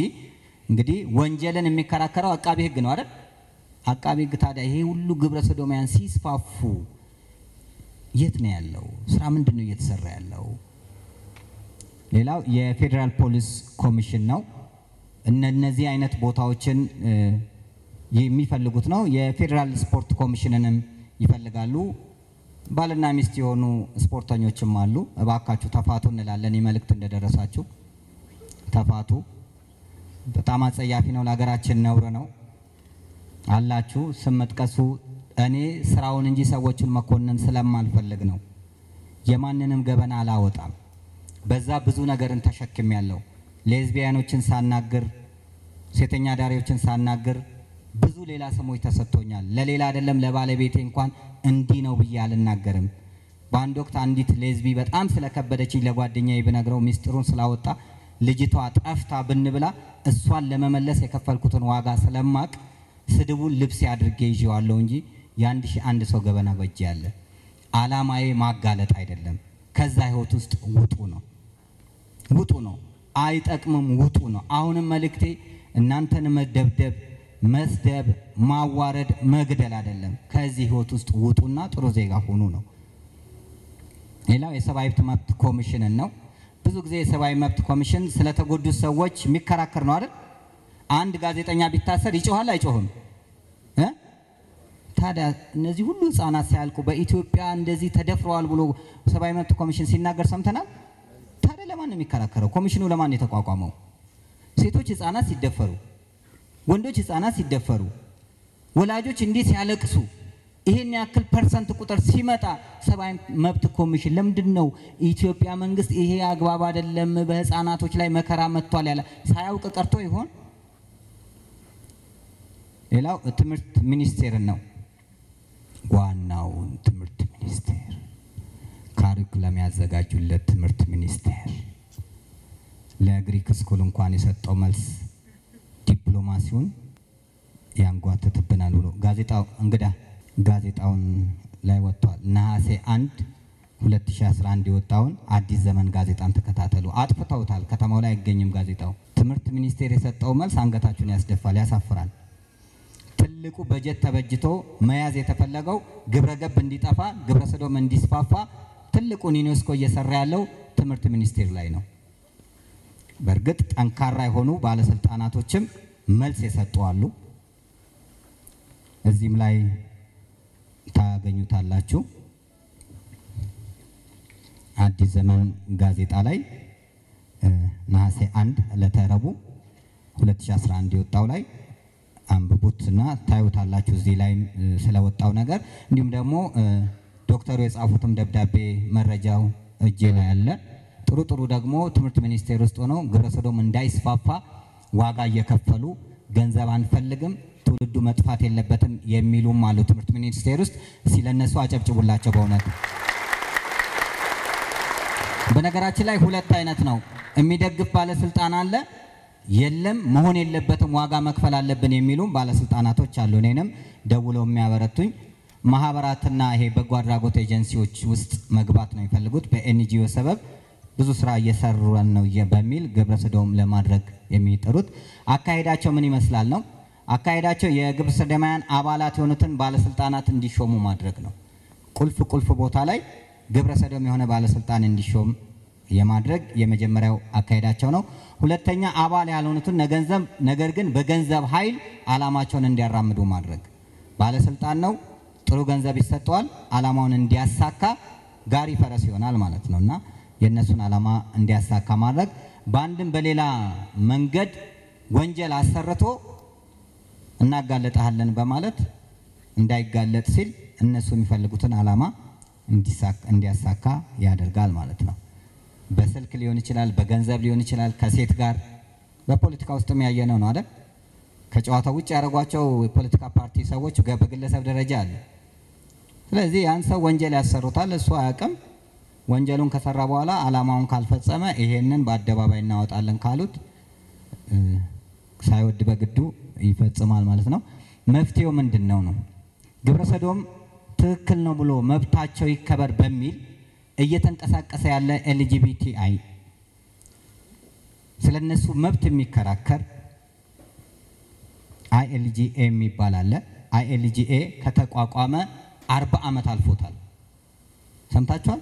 እንግዲህ ወንጀልን የሚከራከረው አቃቢ ህግ ነው አይደል? አቃቢ ህግ ታዲያ ይሄ ሁሉ ግብረ ሰዶማውያን ሲስፋፉ የት ነው ያለው? ስራ ምንድን ነው እየተሰራ ያለው? ሌላው የፌዴራል ፖሊስ ኮሚሽን ነው። እነዚህ አይነት ቦታዎችን የሚፈልጉት ነው። የፌዴራል ስፖርት ኮሚሽንንም ይፈልጋሉ። ባልና ሚስት የሆኑ ስፖርተኞችም አሉ። እባካችሁ ተፋቱ እንላለን። መልእክት እንደደረሳችሁ ተፋቱ። በጣም አጸያፊ ነው፣ ለሀገራችን ነውር ነው አላችሁ። ስም መጥቀሱ እኔ ስራውን እንጂ ሰዎቹን መኮንን ስለማልፈልግ ነው። የማንንም ገበና አላወጣም። በዛ ብዙ ነገርን ተሸክም ያለው ሌዝቢያኖችን ሳናግር፣ ሴተኛ ዳሪዎችን ሳናግር ብዙ ሌላ ስሞች ተሰጥቶኛል። ለሌላ አይደለም ለባለቤቴ እንኳን እንዲህ ነው ብዬ አልናገርም። በአንድ ወቅት አንዲት ሌዝቢ በጣም ስለከበደችኝ ለጓደኛዬ ብነግረው ሚስጥሩን ስላወጣ ልጅቷ ጠፍታ ብንብላ እሷን ለመመለስ የከፈልኩትን ዋጋ ስለማቅ ስድቡን ልብስ አድርጌ ይዤዋለሁ እንጂ የአንድ ሺህ አንድ ሰው ገበና በእጅ ያለ አላማዬ ማጋለጥ አይደለም። ከዛ ህይወት ውስጥ ውጡ ነው ውጡ ነው። አይጠቅምም፣ ውጡ ነው። አሁንም መልእክቴ እናንተን መደብደብ መስደብ፣ ማዋረድ፣ መግደል አይደለም። ከዚህ ህይወት ውስጥ ውጡና ጥሩ ዜጋ ሆኑ ነው። ሌላው የሰብአዊ መብት ኮሚሽንን ነው። ብዙ ጊዜ የሰብአዊ መብት ኮሚሽን ስለተጎዱት ሰዎች የሚከራከር ነው አይደል? አንድ ጋዜጠኛ ቢታሰር ይጮኋል አይጮህም? ታዲያ እነዚህ ሁሉ ህፃናት ሲያልቁ በኢትዮጵያ እንደዚህ ተደፍረዋል ብሎ ሰብአዊ መብት ኮሚሽን ሲናገር ሰምተናል። ለማን ነው የሚከራከረው? ኮሚሽኑ ለማን ነው የተቋቋመው? ሴቶች ህፃናት ሲደፈሩ ወንዶች ህፃናት ሲደፈሩ ወላጆች እንዲህ ሲያለቅሱ ይሄን ያክል percent ቁጥር ሲመጣ ሰብአዊ መብት ኮሚሽን ለምንድን ነው ኢትዮጵያ መንግስት ይሄ አግባብ አይደለም፣ በህፃናቶች ላይ መከራ መጥቷል ያለ ሳያውቅ ቀርቶ ይሆን? ሌላው ትምህርት ሚኒስቴርን ነው። ዋናውን ትምህርት ሚኒስቴር ካሪኩለም ያዘጋጁለት ትምህርት ሚኒስቴር ለግሪክ ስኩል እንኳን የሰጠው መልስ ዲፕሎማሲውን ያንጓትትብናል ብሎ ጋዜጣው እንግዳ ጋዜጣውን ላይ ወጥቷል። ነሐሴ 1 2011 የወጣውን አዲስ ዘመን ጋዜጣን ተከታተሉ። አጥፍተውታል። ከተማው ላይ አይገኝም ጋዜጣው። ትምህርት ሚኒስቴር የሰጠው መልስ አንገታችሁን ያስደፋል፣ ያሳፍራል። ትልቁ በጀት ተበጅቶ መያዝ የተፈለገው ግብረ ገብ እንዲጠፋ ግብረ ሰዶም እንዲስፋፋ ትልቁን ዩኔስኮ እየሰራ ያለው ትምህርት ሚኒስቴር ላይ ነው። በእርግጥ ጠንካራ የሆኑ ባለስልጣናቶችም መልስ የሰጡ አሉ። እዚህም ላይ ታገኙታላችሁ። አዲስ ዘመን ጋዜጣ ላይ ነሐሴ 1 ዕለተ ረቡዕ 2011 የወጣው ላይ አንብቡት እና ታዩታላችሁ። እዚህ ላይ ስለወጣው ነገር እንዲሁም ደግሞ ዶክተሩ የጻፉትም ደብዳቤ መረጃው እጄ ላይ አለ። ጥሩ ጥሩ ደግሞ ትምህርት ሚኒስቴር ውስጥ ሆነው ግብረ ሰዶም እንዳይስፋፋ ዋጋ እየከፈሉ ገንዘብ አንፈልግም፣ ትውልዱ መጥፋት የለበትም የሚሉም አሉ ትምህርት ሚኒስቴር ውስጥ። ለእነሱ አጨብጭቡላቸው በእውነት በነገራችን ላይ ሁለት አይነት ነው። የሚደግፍ ባለስልጣን አለ፣ የለም መሆን የለበትም ዋጋ መክፈል አለብን የሚሉም ባለስልጣናቶች አሉ። እኔንም ደውለው የሚያበረቱኝ ማህበራትና ይሄ በጎ አድራጎት ኤጀንሲዎች ውስጥ መግባት ነው የሚፈልጉት በኤንጂኦ ሰበብ ብዙ ስራ እየሰሩን ነው በሚል ግብረ ሰዶም ለማድረግ የሚጠሩት አካሄዳቸው ምን ይመስላል ነው? አካሄዳቸው የግብረ ሰዶማውያን አባላት የሆኑትን ባለስልጣናት እንዲሾሙ ማድረግ ነው። ቁልፍ ቁልፍ ቦታ ላይ ግብረ ሰዶም የሆነ ባለስልጣን እንዲሾም የማድረግ የመጀመሪያው አካሄዳቸው ነው። ሁለተኛ አባል ያልሆኑትን ነገንዘብ ነገር ግን በገንዘብ ኃይል አላማቸውን እንዲያራምዱ ማድረግ። ባለስልጣን ነው፣ ጥሩ ገንዘብ ይሰጠዋል። አላማውን እንዲያሳካ ጋሪ ፈረስ ይሆናል ማለት ነው እና የእነሱን አላማ እንዲያሳካ ማድረግ በአንድም በሌላ መንገድ ወንጀል አሰርቶ እናጋለጠሃለን በማለት እንዳይጋለጥ ሲል እነሱ የሚፈልጉትን አላማ እንዲያሳካ ያደርጋል ማለት ነው። በስልክ ሊሆን ይችላል፣ በገንዘብ ሊሆን ይችላል፣ ከሴት ጋር በፖለቲካ ውስጥም ያየነው ነው አይደል? ከጨዋታው ውጭ ያደረጓቸው የፖለቲካ ፓርቲ ሰዎች በግለሰብ ደረጃ አለ። ስለዚህ ያን ሰው ወንጀል ያሰሩታል፣ እሱ አያውቅም። ወንጀሉን ከሰራ በኋላ አላማውን ካልፈጸመ ይሄንን በአደባባይ እናወጣለን ካሉት ሳይወድ በግዱ ይፈጽማል ማለት ነው። መፍትሄው ምንድን ነው ነው ግብረ ሰዶም ትክክል ነው ብሎ መብታቸው ይከበር በሚል እየተንቀሳቀሰ ያለ LGBT አይ ስለ እነሱ መብት የሚከራከር ILGA የሚባል አለ። ILGA ከተቋቋመ አርባ ዓመት አልፎታል። ሰምታችኋል?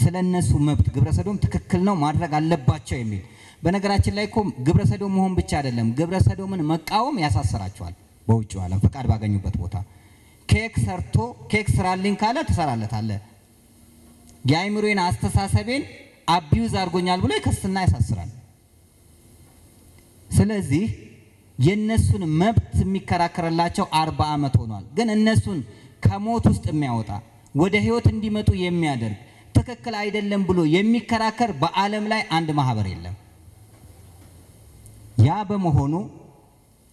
ስለ እነሱ መብት ግብረ ሰዶም ትክክል ነው ማድረግ አለባቸው የሚል በነገራችን ላይ እኮ ግብረ ሰዶም መሆን ብቻ አይደለም፣ ግብረ ሰዶምን መቃወም ያሳስራቸዋል። በውጭ ዓለም ፈቃድ ባገኙበት ቦታ ኬክ ሰርቶ ኬክ ስራልኝ ካለ ትሰራለታለህ። የአይምሮዬን አስተሳሰቤን abuse አድርጎኛል ብሎ የክርስትና ያሳስራል። ስለዚህ የእነሱን መብት የሚከራከርላቸው አርባ ዓመት ሆኗል። ግን እነሱን ከሞት ውስጥ የሚያወጣ ወደ ህይወት እንዲመጡ የሚያደርግ ትክክል አይደለም ብሎ የሚከራከር በዓለም ላይ አንድ ማህበር የለም። ያ በመሆኑ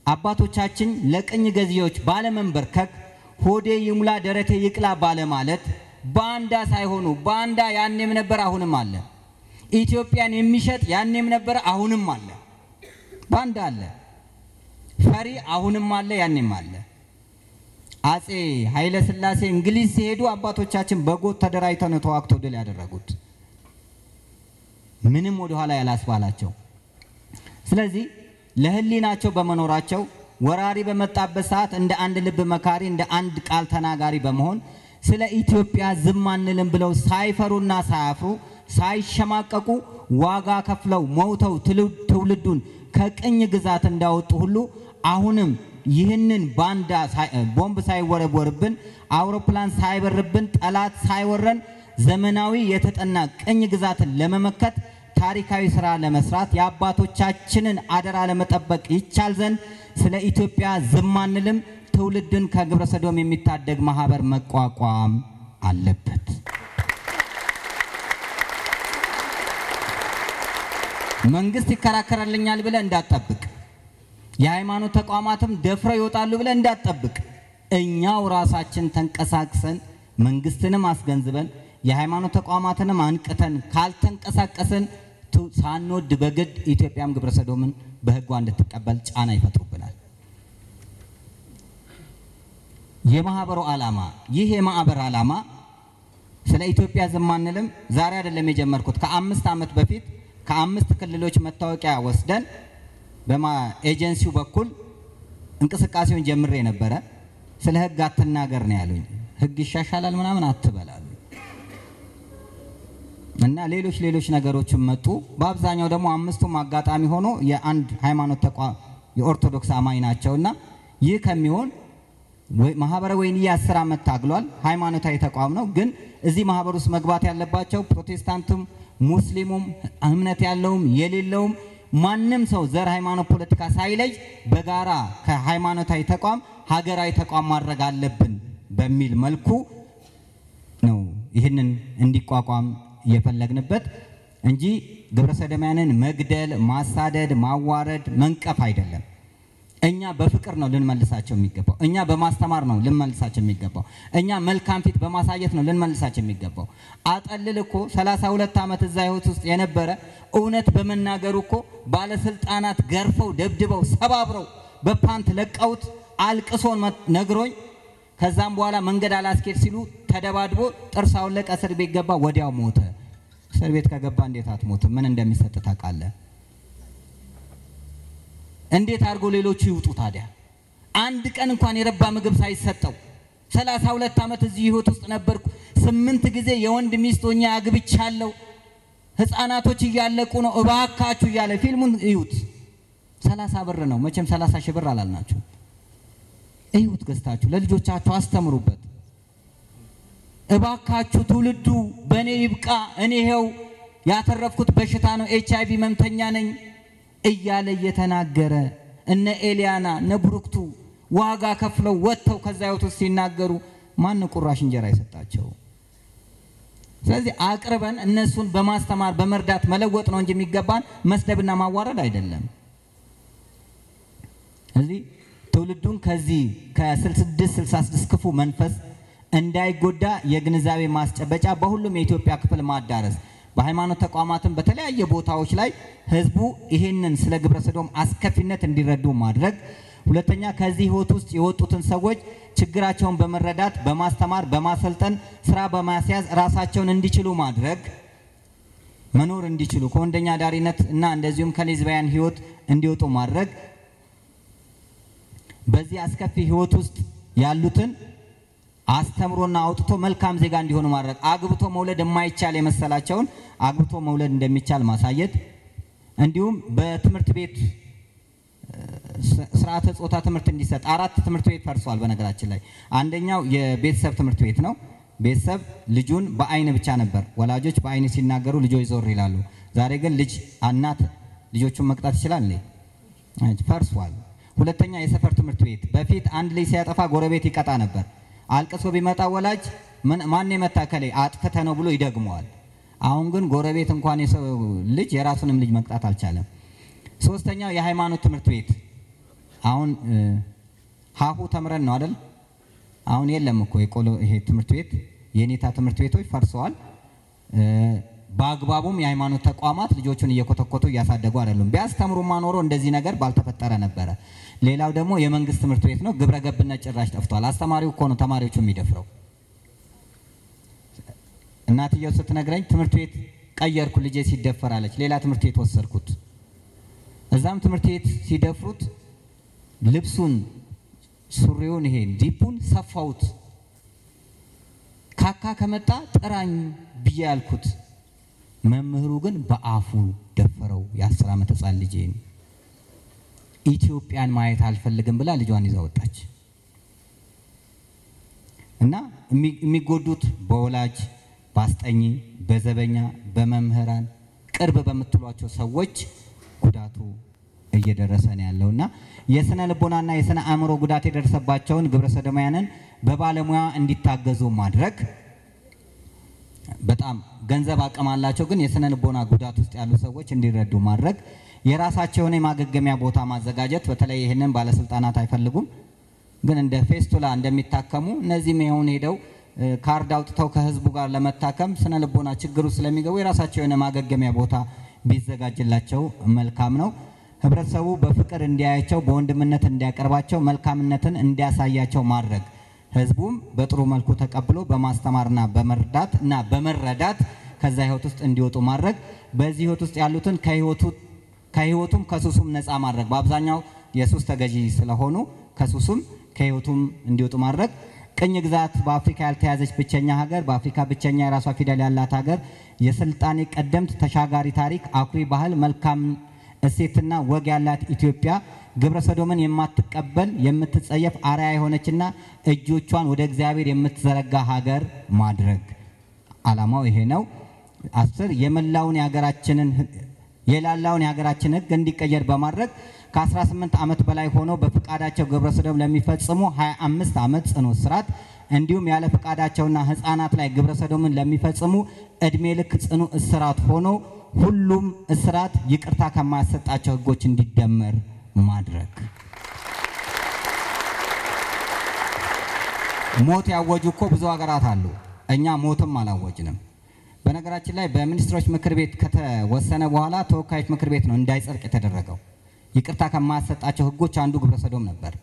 አባቶቻችን ለቅኝ ገዢዎች ባለመንበርከክ ሆዴ ይሙላ ደረቴ ይቅላ ባለማለት ባንዳ ሳይሆኑ ባንዳ ያኔም ነበር አሁንም አለ። ኢትዮጵያን የሚሸጥ ያኔም ነበር አሁንም አለ። ባንዳ አለ። ፈሪ አሁንም አለ ያኔም አለ። አጼ ኃይለ ሥላሴ እንግሊዝ ሲሄዱ አባቶቻችን በጎጥ ተደራጅተው ነው ተዋግተው ድል ያደረጉት። ምንም ወደኋላ ያላስባላቸው። ስለዚህ ለህሊናቸው በመኖራቸው ወራሪ በመጣበት ሰዓት እንደ አንድ ልብ መካሪ እንደ አንድ ቃል ተናጋሪ በመሆን ስለ ኢትዮጵያ ዝም አንልም ብለው ሳይፈሩና ሳያፍሩ ሳይሸማቀቁ ዋጋ ከፍለው ሞተው ትውልዱን ከቅኝ ግዛት እንዳወጡ ሁሉ አሁንም ይህንን ባንዳ ቦምብ ሳይወረወርብን አውሮፕላን ሳይበርብን ጠላት ሳይወረን ዘመናዊ የተጠና ቅኝ ግዛትን ለመመከት ታሪካዊ ስራ ለመስራት የአባቶቻችንን አደራ ለመጠበቅ ይቻል ዘንድ ስለ ኢትዮጵያ ዝም አንልም። ትውልድን ከግብረ ሰዶም የሚታደግ ማህበር መቋቋም አለበት። መንግስት ይከራከራልኛል ብለህ እንዳትጠብቅ። የሃይማኖት ተቋማትም ደፍረው ይወጣሉ ብለህ እንዳትጠብቅ። እኛው ራሳችን ተንቀሳቅሰን መንግስትንም አስገንዝበን የሃይማኖት ተቋማትንም አንቅተን ካልተንቀሳቀስን ሳንወድ በግድ ኢትዮጵያም ግብረ ሰዶምን በህጓ እንድትቀበል ጫና ይፈጥሩብናል። የማህበሩ ዓላማ ይህ የማህበር ዓላማ ስለ ኢትዮጵያ ዝም አንልም። ዛሬ አይደለም የጀመርኩት። ከአምስት ዓመት በፊት ከአምስት ክልሎች መታወቂያ ወስደን በማ ኤጀንሲው በኩል እንቅስቃሴውን ጀምሬ ነበረ። ስለ ህግ አትናገር ነው ያሉኝ። ህግ ይሻሻላል ምናምን አትበላሉ እና ሌሎች ሌሎች ነገሮችን መጡ። በአብዛኛው ደግሞ አምስቱም አጋጣሚ ሆኖ የአንድ ሃይማኖት ተቋም የኦርቶዶክስ አማኝ ናቸውና ይህ ከሚሆን ማህበረ ወይንዬ አስር ዓመት ታግሏል። ሃይማኖታዊ ተቋም ነው። ግን እዚህ ማህበር ውስጥ መግባት ያለባቸው ፕሮቴስታንቱም፣ ሙስሊሙም፣ እምነት ያለውም የሌለውም ማንም ሰው ዘር፣ ሃይማኖት፣ ፖለቲካ ሳይለይ በጋራ ከሃይማኖታዊ ተቋም ሀገራዊ ተቋም ማድረግ አለብን በሚል መልኩ ነው ይህንን እንዲቋቋም የፈለግንበት እንጂ ግብረ መግደል፣ ማሳደድ፣ ማዋረድ፣ መንቀፍ አይደለም። እኛ በፍቅር ነው ልንመልሳቸው የሚገባው። እኛ በማስተማር ነው ልንመልሳቸው የሚገባው። እኛ መልካም ፊት በማሳየት ነው ልንመልሳቸው የሚገባው። አጠልል እኮ 32 ዓመት እዛ ህይወት ውስጥ የነበረ እውነት በመናገሩ እኮ ባለስልጣናት ገርፈው ደብድበው ሰባብረው በፓንት ለቀውት አልቅሶን ነግሮኝ ከዛም በኋላ መንገድ አላስኬድ ሲሉ ተደባድቦ ጥርስ አወለቀ፣ እስር ቤት ገባ፣ ወዲያው ሞተ። እስር ቤት ከገባ እንዴት አትሞትም? ምን እንደሚሰጥ ታውቃለህ? እንዴት አድርጎ ሌሎቹ ይውጡ ታዲያ? አንድ ቀን እንኳን የረባ ምግብ ሳይሰጠው ሰላሳ ሁለት ዓመት እዚህ ህይወት ውስጥ ነበርኩ። ስምንት ጊዜ የወንድ ሚስት ሆኜ አግብቻለሁ። ህፃናቶች እያለቁ ነው፣ እባካችሁ እያለ ፊልሙን እዩት። ሰላሳ ብር ነው መቼም ሰላሳ ሺህ ብር አላልናችሁ። እዩት ገዝታችሁ ለልጆቻችሁ አስተምሩበት። እባካችሁ ትውልዱ በእኔ ይብቃ፣ እኔ ይኸው ያተረፍኩት በሽታ ነው፣ ኤች አይቪ መምተኛ ነኝ እያለ እየተናገረ እነ ኤልያና እነ ብሩክቱ ዋጋ ከፍለው ወጥተው ከዛ ህይወት ሲናገሩ ማን ቁራሽ እንጀራ የሰጣቸው? ስለዚህ አቅርበን እነሱን በማስተማር በመርዳት መለወጥ ነው እንጂ የሚገባን መስደብና ማዋረድ አይደለም። ስለዚህ ትውልዱን ከዚህ ከ66 66 ክፉ መንፈስ እንዳይጎዳ የግንዛቤ ማስጨበጫ በሁሉም የኢትዮጵያ ክፍል ማዳረስ በሃይማኖት ተቋማትን በተለያየ ቦታዎች ላይ ህዝቡ ይሄንን ስለ ግብረ ሰዶም አስከፊነት እንዲረዱ ማድረግ። ሁለተኛ ከዚህ ህይወት ውስጥ የወጡትን ሰዎች ችግራቸውን በመረዳት በማስተማር በማሰልጠን ስራ በማስያዝ ራሳቸውን እንዲችሉ ማድረግ መኖር እንዲችሉ ከወንደኛ ዳሪነት እና እንደዚሁም ከሌዝባያን ህይወት እንዲወጡ ማድረግ በዚህ አስከፊ ህይወት ውስጥ ያሉትን አስተምሮና አውጥቶ መልካም ዜጋ እንዲሆኑ ማድረግ አግብቶ መውለድ የማይቻል የመሰላቸውን አግብቶ መውለድ እንደሚቻል ማሳየት እንዲሁም በትምህርት ቤት ስርዓተ ጾታ ትምህርት እንዲሰጥ አራት ትምህርት ቤት ፈርሷል። በነገራችን ላይ አንደኛው የቤተሰብ ትምህርት ቤት ነው። ቤተሰብ ልጁን በአይን ብቻ ነበር። ወላጆች በአይን ሲናገሩ ልጆች ዞር ይላሉ። ዛሬ ግን ልጅ እናት ልጆቹን መቅጣት ይችላል? ፈርሷል። ሁለተኛ የሰፈር ትምህርት ቤት በፊት አንድ ልጅ ሲያጠፋ ጎረቤት ይቀጣ ነበር። አልቅሶ ቢመጣ ወላጅ ማን የመታ ከሌ አጥፍተ ነው ብሎ ይደግመዋል። አሁን ግን ጎረቤት እንኳን የሰው ልጅ የራሱንም ልጅ መቅጣት አልቻለም። ሶስተኛው የሃይማኖት ትምህርት ቤት አሁን ሀሁ ተምረን ነው አይደል? አሁን የለም እኮ የቆሎ ይሄ ትምህርት ቤት የኔታ ትምህርት ቤቶች ፈርሰዋል። በአግባቡም የሃይማኖት ተቋማት ልጆቹን እየኮተኮቱ እያሳደጉ አይደሉም። ቢያስተምሩማ ኖሮ እንደዚህ ነገር ባልተፈጠረ ነበረ። ሌላው ደግሞ የመንግስት ትምህርት ቤት ነው። ግብረ ገብነት ጭራሽ ጠፍቷል። አስተማሪው እኮ ነው ተማሪዎቹ የሚደፍረው። እናትየው ስትነግረኝ ትምህርት ቤት ቀየርኩ ልጄ ሲደፈር አለች። ሌላ ትምህርት ቤት ወሰድኩት። እዛም ትምህርት ቤት ሲደፍሩት ልብሱን ሱሪውን ይሄ ዲፑን ሰፋውት። ካካ ከመጣ ጥራኝ ብዬ ያልኩት መምህሩ ግን በአፉ ደፈረው። የአስር ዓመት ህፃን ልጄን ኢትዮጵያን ማየት አልፈልግም ብላ ልጇን ይዛ ወጣች። እና የሚጎዱት በወላጅ በአስጠኚ፣ በዘበኛ፣ በመምህራን ቅርብ በምትሏቸው ሰዎች ጉዳቱ እየደረሰ ነው ያለው እና የስነ ልቦናና የስነ አእምሮ ጉዳት የደረሰባቸውን ግብረ ሰዶማውያንን በባለሙያ እንዲታገዙ ማድረግ በጣም ገንዘብ አቅም አላቸው፣ ግን የስነ ልቦና ጉዳት ውስጥ ያሉ ሰዎች እንዲረዱ ማድረግ፣ የራሳቸው የሆነ የማገገሚያ ቦታ ማዘጋጀት። በተለይ ይህንን ባለስልጣናት አይፈልጉም፣ ግን እንደ ፌስቱላ እንደሚታከሙ እነዚህም ይኸውን ሄደው ካርድ አውጥተው ከህዝቡ ጋር ለመታከም ስነ ልቦና ችግሩ ስለሚገቡ የራሳቸው የሆነ ማገገሚያ ቦታ ቢዘጋጅላቸው መልካም ነው። ህብረተሰቡ በፍቅር እንዲያያቸው፣ በወንድምነት እንዲያቀርባቸው፣ መልካምነትን እንዲያሳያቸው ማድረግ ህዝቡም በጥሩ መልኩ ተቀብሎ በማስተማርና በመርዳት እና በመረዳት ከዛ ህይወት ውስጥ እንዲወጡ ማድረግ በዚህ ህይወት ውስጥ ያሉትን ከህይወቱ ከህይወቱም ከሱሱም ነፃ ማድረግ። በአብዛኛው የሱስ ተገዢ ስለሆኑ ከሱሱም ከህይወቱም እንዲወጡ ማድረግ። ቅኝ ግዛት በአፍሪካ ያልተያዘች ብቸኛ ሀገር በአፍሪካ ብቸኛ የራሷ ፊደል ያላት ሀገር። የስልጣኔ ቀደምት ተሻጋሪ ታሪክ አኩሪ ባህል መልካም እሴትና ወግ ያላት ኢትዮጵያ። ግብረ ሰዶምን የማትቀበል የምትጸየፍ አርያ የሆነችና እጆቿን ወደ እግዚአብሔር የምትዘረጋ ሀገር ማድረግ። ዓላማው ይሄ ነው። አስር የመላውን የሀገራችንን የላላውን የሀገራችን ህግ እንዲቀየር በማድረግ ከ18 ዓመት በላይ ሆነው በፈቃዳቸው ግብረ ሰዶም ለሚፈጽሙ 25 ዓመት ጽኑ እስራት እንዲሁም ያለ ፈቃዳቸውና ህፃናት ላይ ግብረ ሰዶምን ለሚፈጽሙ እድሜ ልክ ጽኑ እስራት ሆኖ ሁሉም እስራት ይቅርታ ከማያሰጣቸው ህጎች እንዲደመር ማድረግ። ሞት ያወጁ እኮ ብዙ ሀገራት አሉ። እኛ ሞትም አላወጅንም። በነገራችን ላይ በሚኒስትሮች ምክር ቤት ከተወሰነ በኋላ ተወካዮች ምክር ቤት ነው እንዳይጸድቅ የተደረገው። ይቅርታ ከማያሰጣቸው ህጎች አንዱ ግብረ ሰዶም ነበር።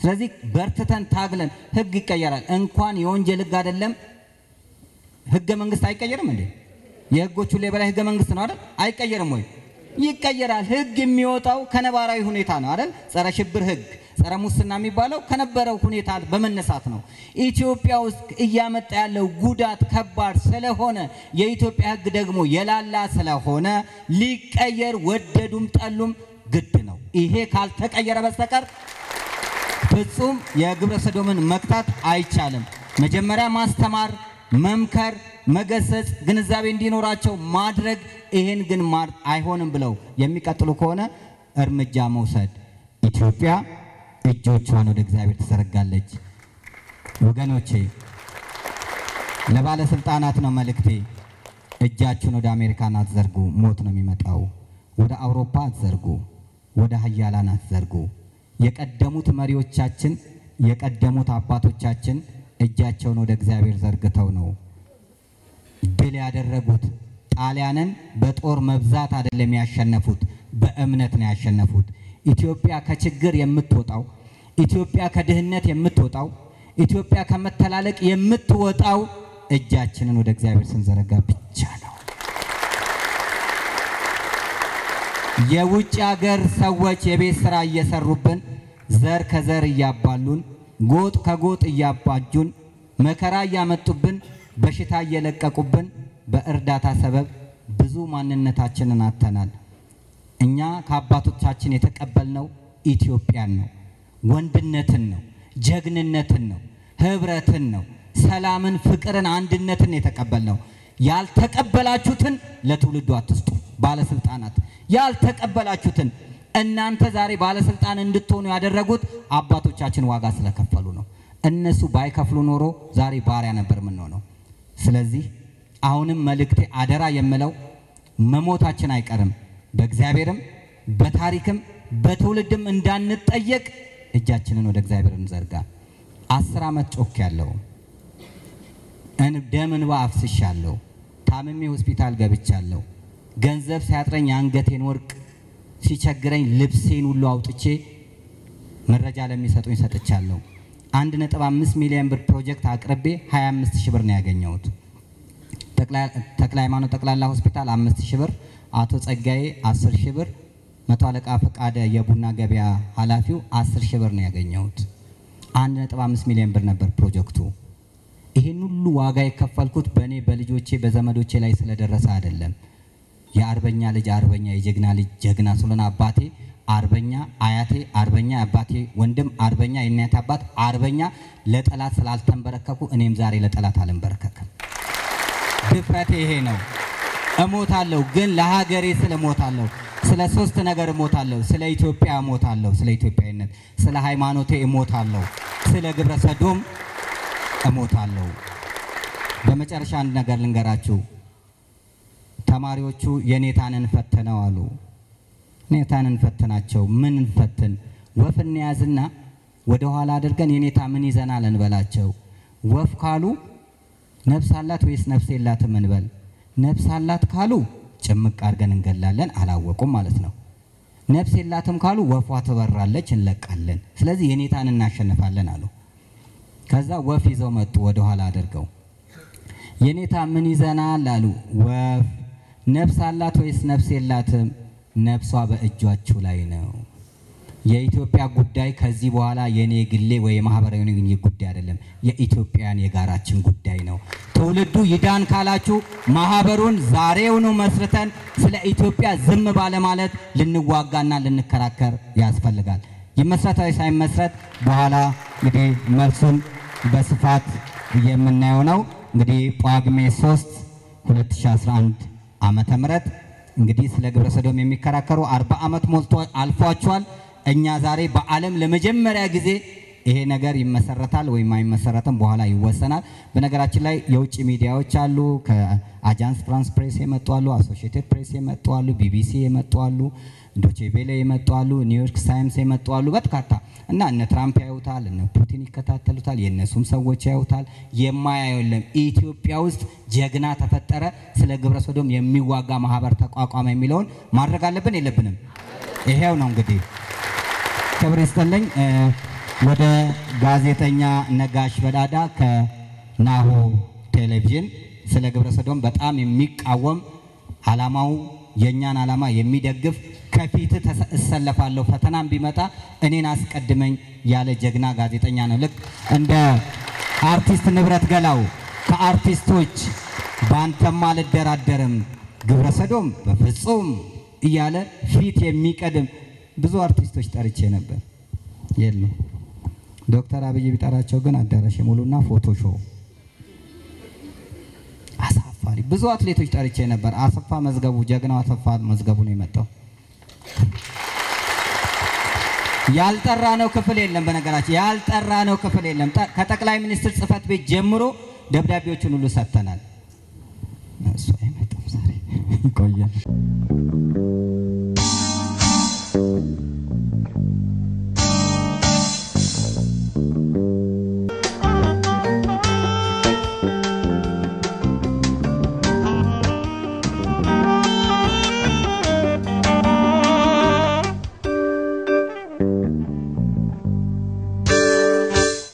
ስለዚህ በርትተን ታግለን ህግ ይቀየራል። እንኳን የወንጀል ህግ አይደለም ህገ መንግስት አይቀየርም እንዴ? የህጎች ሁሉ የበላይ ህገ መንግስት ነው አይደል? አይቀየርም ወይ? ይቀየራል። ህግ የሚወጣው ከነባራዊ ሁኔታ ነው አይደል? ጸረ ሽብር ህግ፣ ጸረ ሙስና የሚባለው ከነበረው ሁኔታ በመነሳት ነው። ኢትዮጵያ ውስጥ እያመጣ ያለው ጉዳት ከባድ ስለሆነ የኢትዮጵያ ህግ ደግሞ የላላ ስለሆነ ሊቀየር ወደዱም ጠሉም ግድ ነው። ይሄ ካልተቀየረ በስተቀር ፍጹም የግብረ ሰዶምን መክታት አይቻልም። መጀመሪያ ማስተማር፣ መምከር፣ መገሰጽ፣ ግንዛቤ እንዲኖራቸው ማድረግ። ይሄን ግን አይሆንም ብለው የሚቀጥሉ ከሆነ እርምጃ መውሰድ። ኢትዮጵያ እጆቿን ወደ እግዚአብሔር ትዘረጋለች። ወገኖቼ ለባለስልጣናት ነው መልእክቴ። እጃችሁን ወደ አሜሪካን አትዘርጉ፣ ሞት ነው የሚመጣው። ወደ አውሮፓ አትዘርጉ፣ ወደ ሀያላን አትዘርጉ። የቀደሙት መሪዎቻችን የቀደሙት አባቶቻችን እጃቸውን ወደ እግዚአብሔር ዘርግተው ነው ድል ያደረጉት። ጣሊያንን በጦር መብዛት አይደለም ያሸነፉት፣ በእምነት ነው ያሸነፉት። ኢትዮጵያ ከችግር የምትወጣው፣ ኢትዮጵያ ከድህነት የምትወጣው፣ ኢትዮጵያ ከመተላለቅ የምትወጣው እጃችንን ወደ እግዚአብሔር ስንዘረጋ ብቻ ነው። የውጭ ሀገር ሰዎች የቤት ስራ እየሰሩብን፣ ዘር ከዘር እያባሉን፣ ጎጥ ከጎጥ እያባጁን፣ መከራ እያመጡብን፣ በሽታ እየለቀቁብን፣ በእርዳታ ሰበብ ብዙ ማንነታችንን አጥተናል። እኛ ከአባቶቻችን የተቀበልነው ኢትዮጵያን ነው፣ ወንድነትን ነው፣ ጀግንነትን ነው፣ ህብረትን ነው፣ ሰላምን፣ ፍቅርን፣ አንድነትን የተቀበልነው። ያልተቀበላችሁትን ለትውልዱ አትስጡ። ባለስልጣናት ያልተቀበላችሁትን እናንተ ዛሬ ባለስልጣን እንድትሆኑ ያደረጉት አባቶቻችን ዋጋ ስለከፈሉ ነው። እነሱ ባይከፍሉ ኖሮ ዛሬ ባሪያ ነበር የምንሆነው። ስለዚህ አሁንም መልእክቴ አደራ የምለው መሞታችን አይቀርም። በእግዚአብሔርም በታሪክም በትውልድም እንዳንጠየቅ እጃችንን ወደ እግዚአብሔር እንዘርጋ። አስር ዓመት ጮክ ያለው ደም እንባ አፍስሻለሁ። ታምሜ ሆስፒታል ገብቻለሁ። ገንዘብ ሲያጥረኝ የአንገቴን ወርቅ ሲቸግረኝ ልብሴን ሁሉ አውጥቼ መረጃ ለሚሰጡኝ ሰጥቻለሁ። አንድ ነጥብ አምስት ሚሊዮን ብር ፕሮጀክት አቅርቤ 25 ሺህ ብር ነው ያገኘሁት። ተክለ ሃይማኖት ጠቅላላ ሆስፒታል አምስት ሺህ ብር፣ አቶ ጸጋዬ 10 ሺህ ብር፣ መቶ አለቃ ፈቃደ የቡና ገበያ ኃላፊው 10 ሺህ ብር ነው ያገኘሁት። አንድ ነጥብ አምስት ሚሊዮን ብር ነበር ፕሮጀክቱ። ይሄን ሁሉ ዋጋ የከፈልኩት በእኔ በልጆቼ በዘመዶቼ ላይ ስለደረሰ አይደለም። የአርበኛ ልጅ አርበኛ የጀግና ልጅ ጀግና ስለሆነ አባቴ አርበኛ አያቴ አርበኛ አባቴ ወንድም አርበኛ የእናቴ አባት አርበኛ ለጠላት ስላልተንበረከኩ እኔም ዛሬ ለጠላት አልንበረከክም። ድፍረቴ ይሄ ነው። እሞታለሁ፣ ግን ለሀገሬ ስል እሞታለሁ። ስለ ሶስት ነገር እሞታለሁ። ስለ ኢትዮጵያ እሞታለሁ፣ ስለ ኢትዮጵያዊነት፣ ስለ ሃይማኖቴ እሞታለሁ፣ ስለ ግብረ ሰዶም እሞታለሁ። በመጨረሻ አንድ ነገር ልንገራችሁ። ተማሪዎቹ የኔታንን ፈተነው አሉ። ኔታንን ፈተናቸው። ምን እንፈትን? ወፍ እንያዝና ወደ ኋላ አድርገን የኔታ ምን ይዘናል እንበላቸው። ወፍ ካሉ ነፍስ አላት ወይስ ነፍስ የላትም እንበል። ነፍስ አላት ካሉ ጭምቅ አድርገን እንገላለን፣ አላወቁም ማለት ነው። ነፍስ የላትም ካሉ ወፏ ትበራለች፣ እንለቃለን። ስለዚህ የኔታን እናሸንፋለን አሉ። ከዛ ወፍ ይዘው መጡ ወደኋላ አድርገው የኔታ ምን ይዘናል አሉ። ወፍ ነፍስ አላት ወይስ ነፍስ የላትም? ነፍሷ በእጃችሁ ላይ ነው። የኢትዮጵያ ጉዳይ ከዚህ በኋላ የኔ ግሌ ወይ የማህበራዊ ጉዳይ አይደለም፣ የኢትዮጵያን የጋራችን ጉዳይ ነው። ትውልዱ ይዳን ካላችሁ ማህበሩን ዛሬውኑ መስርተን ስለ ኢትዮጵያ ዝም ባለማለት ልንዋጋና ልንከራከር ያስፈልጋል። ይመስረታዊ ሳይመስረት በኋላ እንግዲህ መልሱን በስፋት የምናየው ነው። እንግዲህ ጳጉሜ 3 2011 ዓመተ ምህረት እንግዲህ ስለ ግብረ ሰዶም የሚከራከሩ 40 ዓመት ሞልቶ አልፏቸዋል። እኛ ዛሬ በዓለም ለመጀመሪያ ጊዜ ይሄ ነገር ይመሰረታል ወይም አይመሰረትም በኋላ ይወሰናል። በነገራችን ላይ የውጭ ሚዲያዎች አሉ። ከአጃንስ ፍራንስ ፕሬስ የመጡ አሉ፣ አሶሺየትድ ፕሬስ የመጡ አሉ፣ ቢቢሲ የመጡ አሉ፣ ዶቼ ቬለ የመጡ አሉ፣ ኒውዮርክ ታይምስ የመጡ አሉ። በርካታ እና እነ ትራምፕ ያዩታል፣ እነ ፑቲን ይከታተሉታል፣ የእነሱም ሰዎች ያዩታል። የማያየው ኢትዮጵያ ውስጥ ጀግና ተፈጠረ፣ ስለ ግብረ ሰዶም የሚዋጋ ማህበር ተቋቋመ የሚለውን ማድረግ አለብን የለብንም? ይሄው ነው እንግዲህ ክብር ይስጥልኝ። ወደ ጋዜጠኛ ነጋሽ በዳዳ ከናሁ ቴሌቪዥን ስለ ግብረ ሰዶም በጣም የሚቃወም ዓላማው የእኛን ዓላማ የሚደግፍ ከፊት እሰለፋለሁ ፈተናም ቢመጣ እኔን አስቀድመኝ ያለ ጀግና ጋዜጠኛ ነው። ልክ እንደ አርቲስት ንብረት ገላው ከአርቲስቶች በአንተማ አልደራደርም ግብረ ሰዶም በፍጹም እያለ ፊት የሚቀድም ብዙ አርቲስቶች ጠርቼ ነበር፣ የሉም። ዶክተር አብይ ቢጠራቸው ግን አዳራሽ ሙሉና ፎቶ ሾው አሳፋሪ። ብዙ አትሌቶች ጠርቼ ነበር። አሰፋ መዝገቡ፣ ጀግናው አሰፋ መዝገቡ ነው የመጣው። ያልጠራ ነው ክፍል የለም። በነገራችን ያልጠራ ነው ክፍል የለም። ከጠቅላይ ሚኒስትር ጽህፈት ቤት ጀምሮ ደብዳቤዎችን ሁሉ ሰጥተናል። እሱ አይመጣም ዛሬ Thank you.